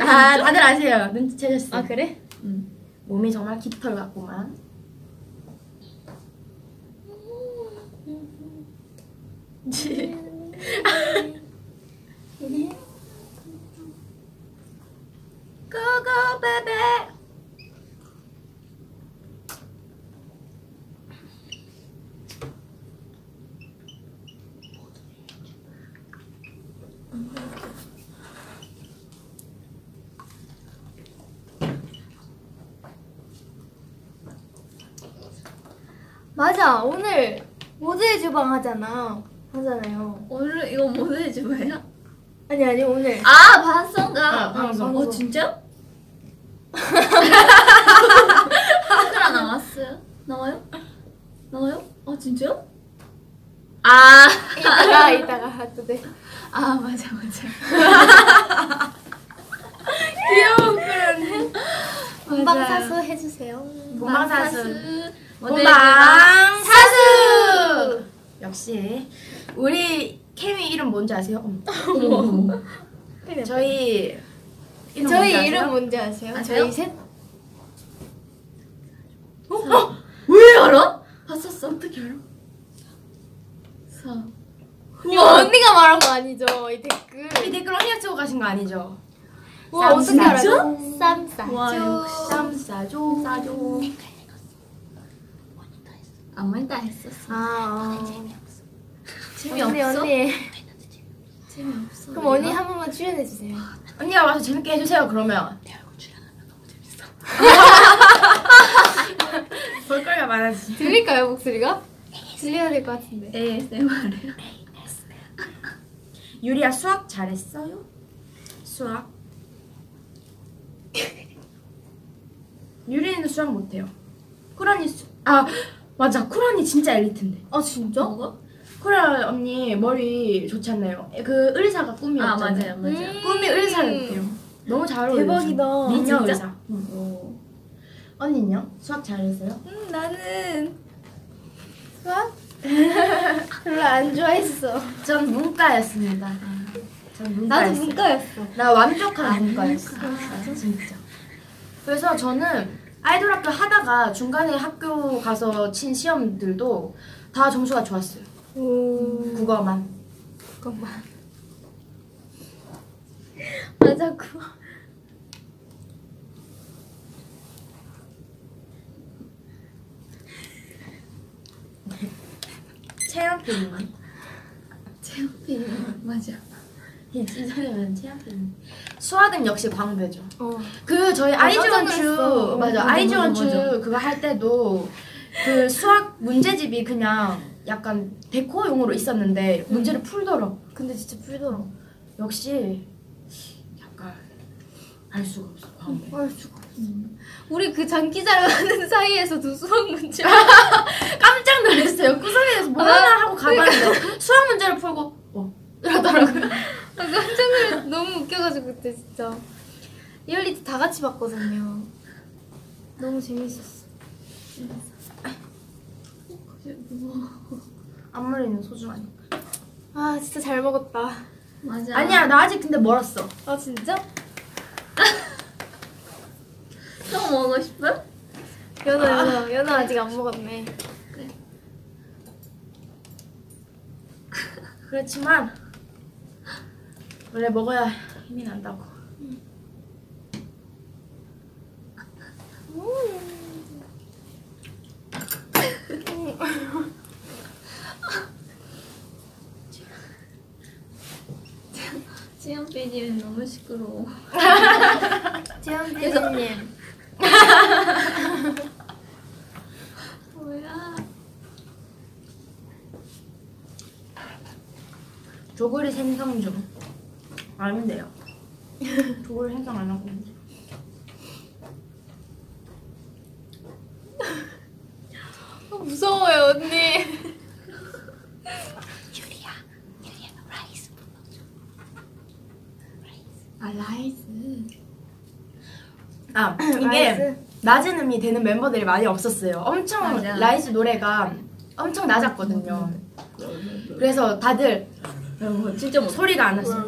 Speaker 2: 아 다들 아세요. 눈치 채셨어.
Speaker 1: 아 그래?
Speaker 2: 몸이 정말 깃털 같구만. [laughs] 고고 베베.
Speaker 1: 맞아 오늘 모두의 주방 하잖아. 하잖아요.
Speaker 3: 오늘 이거 뭐 해지 뭐야?
Speaker 1: 아니 아니 오늘.
Speaker 3: 아, 반성가.
Speaker 2: 어, 방송.
Speaker 3: 어, 진짜? 카메라 나왔어요? 나와요? 나와요? 아, 진짜요? 아,
Speaker 1: 이따가 이따가 또 돼.
Speaker 3: 아, 맞아, 맞아. [laughs]
Speaker 2: 귀여운 그런.
Speaker 1: 본방사수 해주세요.
Speaker 2: 본방사수. 본방 사수. 역시 우리 케미 이름 뭔지 아세요? 저희 이름 뭔지
Speaker 1: 저희
Speaker 2: 아세요?
Speaker 1: 이름 뭔지 아세요?
Speaker 3: 아세요?
Speaker 1: 저희
Speaker 2: 셋왜 알아?
Speaker 3: 봤었어.
Speaker 2: 어떻게 알아?
Speaker 3: 사.
Speaker 1: 이거 언니가 말한 거 아니죠? 이 댓글.
Speaker 2: 이 댓글 언니가 쓰고 가신 거 아니죠?
Speaker 1: 와 어떻게
Speaker 2: 쌈
Speaker 1: 알았어? 쌈
Speaker 3: 와,
Speaker 1: 싸죠.
Speaker 3: 역시.
Speaker 2: 쌈 싸줘 싸줘
Speaker 3: 아무 말도 안 했었어.
Speaker 1: 아 어.
Speaker 3: 재미없어?
Speaker 1: 언니 언니.
Speaker 3: 재미없어.
Speaker 1: 그럼 언니 한 번만 출연해 주세요.
Speaker 2: 언니가 와서 재밌게 해주세요 그러면
Speaker 3: 내 얼굴 출연하면 너무 재밌어. [laughs]
Speaker 2: 볼 거리가 많아지
Speaker 1: 들릴까요 목소리가? 들려야 될 것 같은데.
Speaker 3: ASMR이요.
Speaker 2: 유리야 수학 잘했어요? 수학? [laughs] 유리는 수학 못해요 쿠란이 수... 아 맞아 쿠란이 진짜 엘리트인데
Speaker 1: 아 진짜?
Speaker 3: 뭐가?
Speaker 2: 쿠란 언니 머리 좋지 않나요? 그 의사가
Speaker 3: 아
Speaker 2: 꿈이었잖아요
Speaker 3: 맞아요 맞아요.
Speaker 2: 꿈이 의사였대요 너무 잘 어울려요
Speaker 1: 대박이다.
Speaker 2: 미녀
Speaker 3: 진짜?
Speaker 2: 의사
Speaker 3: 오.
Speaker 2: 언니는요? 수학 잘했어요?
Speaker 1: 음, 나는 수학 [laughs] 별로 안 좋아했어.
Speaker 2: 전 문과였습니다 전
Speaker 1: 나도
Speaker 2: 문과였어요
Speaker 1: 문과였어.
Speaker 2: 나 완벽한 문과였어. 진짜. 그래서 저는 아이돌 학교 하다가 중간에 학교 가서 친 시험들도 다 점수가 좋았어요.
Speaker 1: 오.
Speaker 2: 국어만.
Speaker 1: 잠깐만. [laughs] 맞아 그.
Speaker 2: 체험필님.
Speaker 3: 체험필 맞아.
Speaker 2: 이전에는 체험필님. 수학은 역시 광배죠.
Speaker 1: 어.
Speaker 2: 그 저희
Speaker 1: 아,
Speaker 2: 아이즈 원추
Speaker 1: 깜짝 놀랐어.
Speaker 2: 맞아
Speaker 3: 맞아, 맞아.
Speaker 2: 그거 할 때도 그 수학 문제집이 그냥 약간 데코용으로 있었는데 문제를 풀더라고.
Speaker 1: 근데 진짜 풀더라.
Speaker 2: 역시 약간 알 수가 없어 광배.
Speaker 1: 알 수가 없어. 우리 그 장기자랑 하는 [laughs] 사이에서도 수학 문제. [laughs]
Speaker 2: 깜짝 놀랐어요. 구석에서 뭐 하나 하고
Speaker 1: 그러니까.
Speaker 2: 가봤는데 수학 문제를 풀고 어 이러더라고요.
Speaker 1: 아, 웃겨가지고 그때 진짜 리얼리티 다 같이 봤거든요. 너무 재밌었어. [laughs]
Speaker 2: 앞머리는 소중하니까.
Speaker 1: 아 진짜 잘 먹었다.
Speaker 3: 맞아.
Speaker 2: 아니야 나 아직 근데 멀었어.
Speaker 1: 아 진짜?
Speaker 3: 또 먹고 싶어?
Speaker 1: 연어 연어 연어 아직 안 먹었네.
Speaker 2: 그렇지만 원래 먹어야 힘이 난다고.
Speaker 3: 체험필이면 너무 시끄러워.
Speaker 1: 재현 PD님. [laughs]
Speaker 3: 뭐야?
Speaker 2: 조골이 생성 중. 알면 돼요. [laughs] 조골 생성 안 하고.
Speaker 1: 아, 무서워요 언니.
Speaker 3: 아 라이즈.
Speaker 2: 아 [clears throat] 이게 낮은 음이 되는 멤버들이 많이 없었어요. 엄청
Speaker 3: 맞아.
Speaker 2: 라이즈 노래가 엄청 낮았거든요. 그래서 다들
Speaker 3: 뭐 진짜 못.
Speaker 2: 소리가 안 났어요.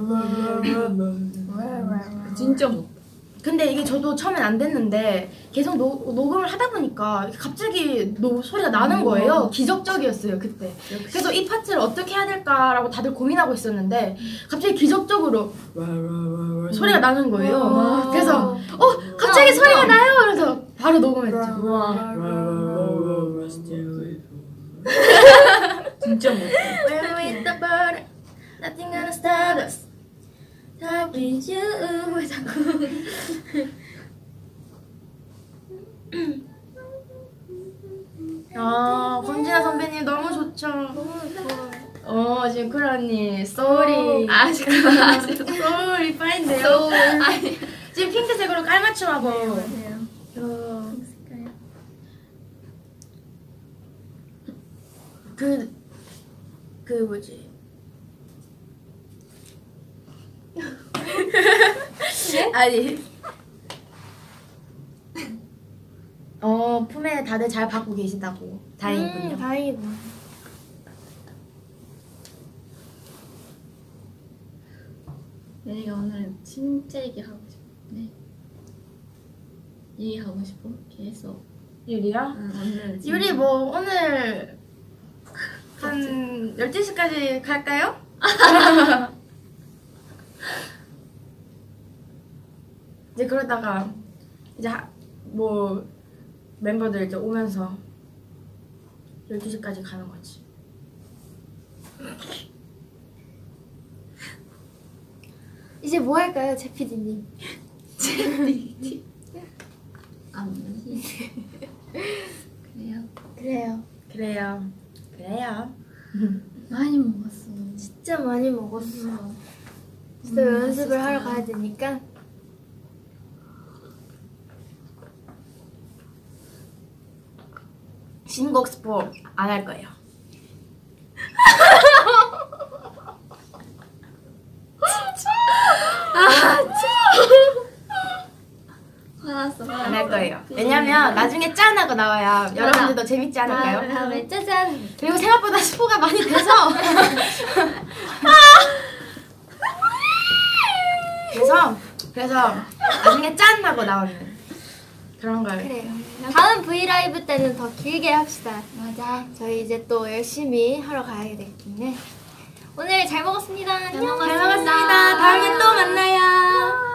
Speaker 3: 진짜 못.
Speaker 2: 근데 이게 저도 처음엔 안 됐는데 계속 노, 녹음을 하다 보니까 갑자기 노, 소리가 나는 거예요. 기적적이었어요 그때. 그래서 이 파트를 어떻게 해야 될까라고 다들 고민하고 있었는데 갑자기 기적적으로 소리가 나는 거예요. 그래서 어 갑자기 소리가 나요. 그래서 바로 녹음했죠.
Speaker 3: 진짜 못.
Speaker 2: Nothing gonna stop us. Time with you. 왜 자꾸. 아, 권진아 선배님 너무 좋죠. 어, 지금 쿨 언니, 쏘리.
Speaker 3: 아 잠깐만. 아,
Speaker 2: 파인데요.
Speaker 3: 아니.
Speaker 2: 지금 핑크색으로 깔맞춤하고.
Speaker 3: 맞아요.
Speaker 2: 어, 그, 그 뭐지. 아니. 어, 품에 다들 잘 받고 계시다고. 다행이군요.
Speaker 1: 음, 다행이다.
Speaker 3: 내가 오늘은 진짜 얘기하고 싶어. 얘기하고 싶어? 계속.
Speaker 2: 유리야?
Speaker 3: 응, 오늘
Speaker 2: 유리 뭐 오늘 한 12시까지 갈까요? [laughs] 이제 그러다가 이제 하- 뭐 멤버들 이제 오면서 12시까지 가는 거지.
Speaker 1: 이제 뭐 할까요, 제피디님?
Speaker 3: 아, 뭐지? 그래요.
Speaker 1: 그래요.
Speaker 2: 그래요. 그래요.
Speaker 3: 많이 먹었어.
Speaker 1: 진짜 많이 먹었어. 진짜 연습을 하러 가야 되니까.
Speaker 2: 신곡 스포 안 할 거예요.
Speaker 3: 화났어.
Speaker 2: 안 할 거예요. 왜냐면 나중에 짠하고 나와야 여러분들도 재밌지 않을까요?
Speaker 1: 다음에 짜잔.
Speaker 2: 그리고 생각보다 스포가 많이 돼서 [laughs] 그래서 그래서 나중에 짠하고 나오는 그런 걸
Speaker 1: 그래요. 다음 V 라이브 때는 더 길게 합시다.
Speaker 3: 맞아.
Speaker 1: 저희 이제 또 열심히 하러 가야 되기 때문에 오늘 잘 먹었습니다. 안녕.
Speaker 2: 잘 먹었습니다. 다음에 또 만나요.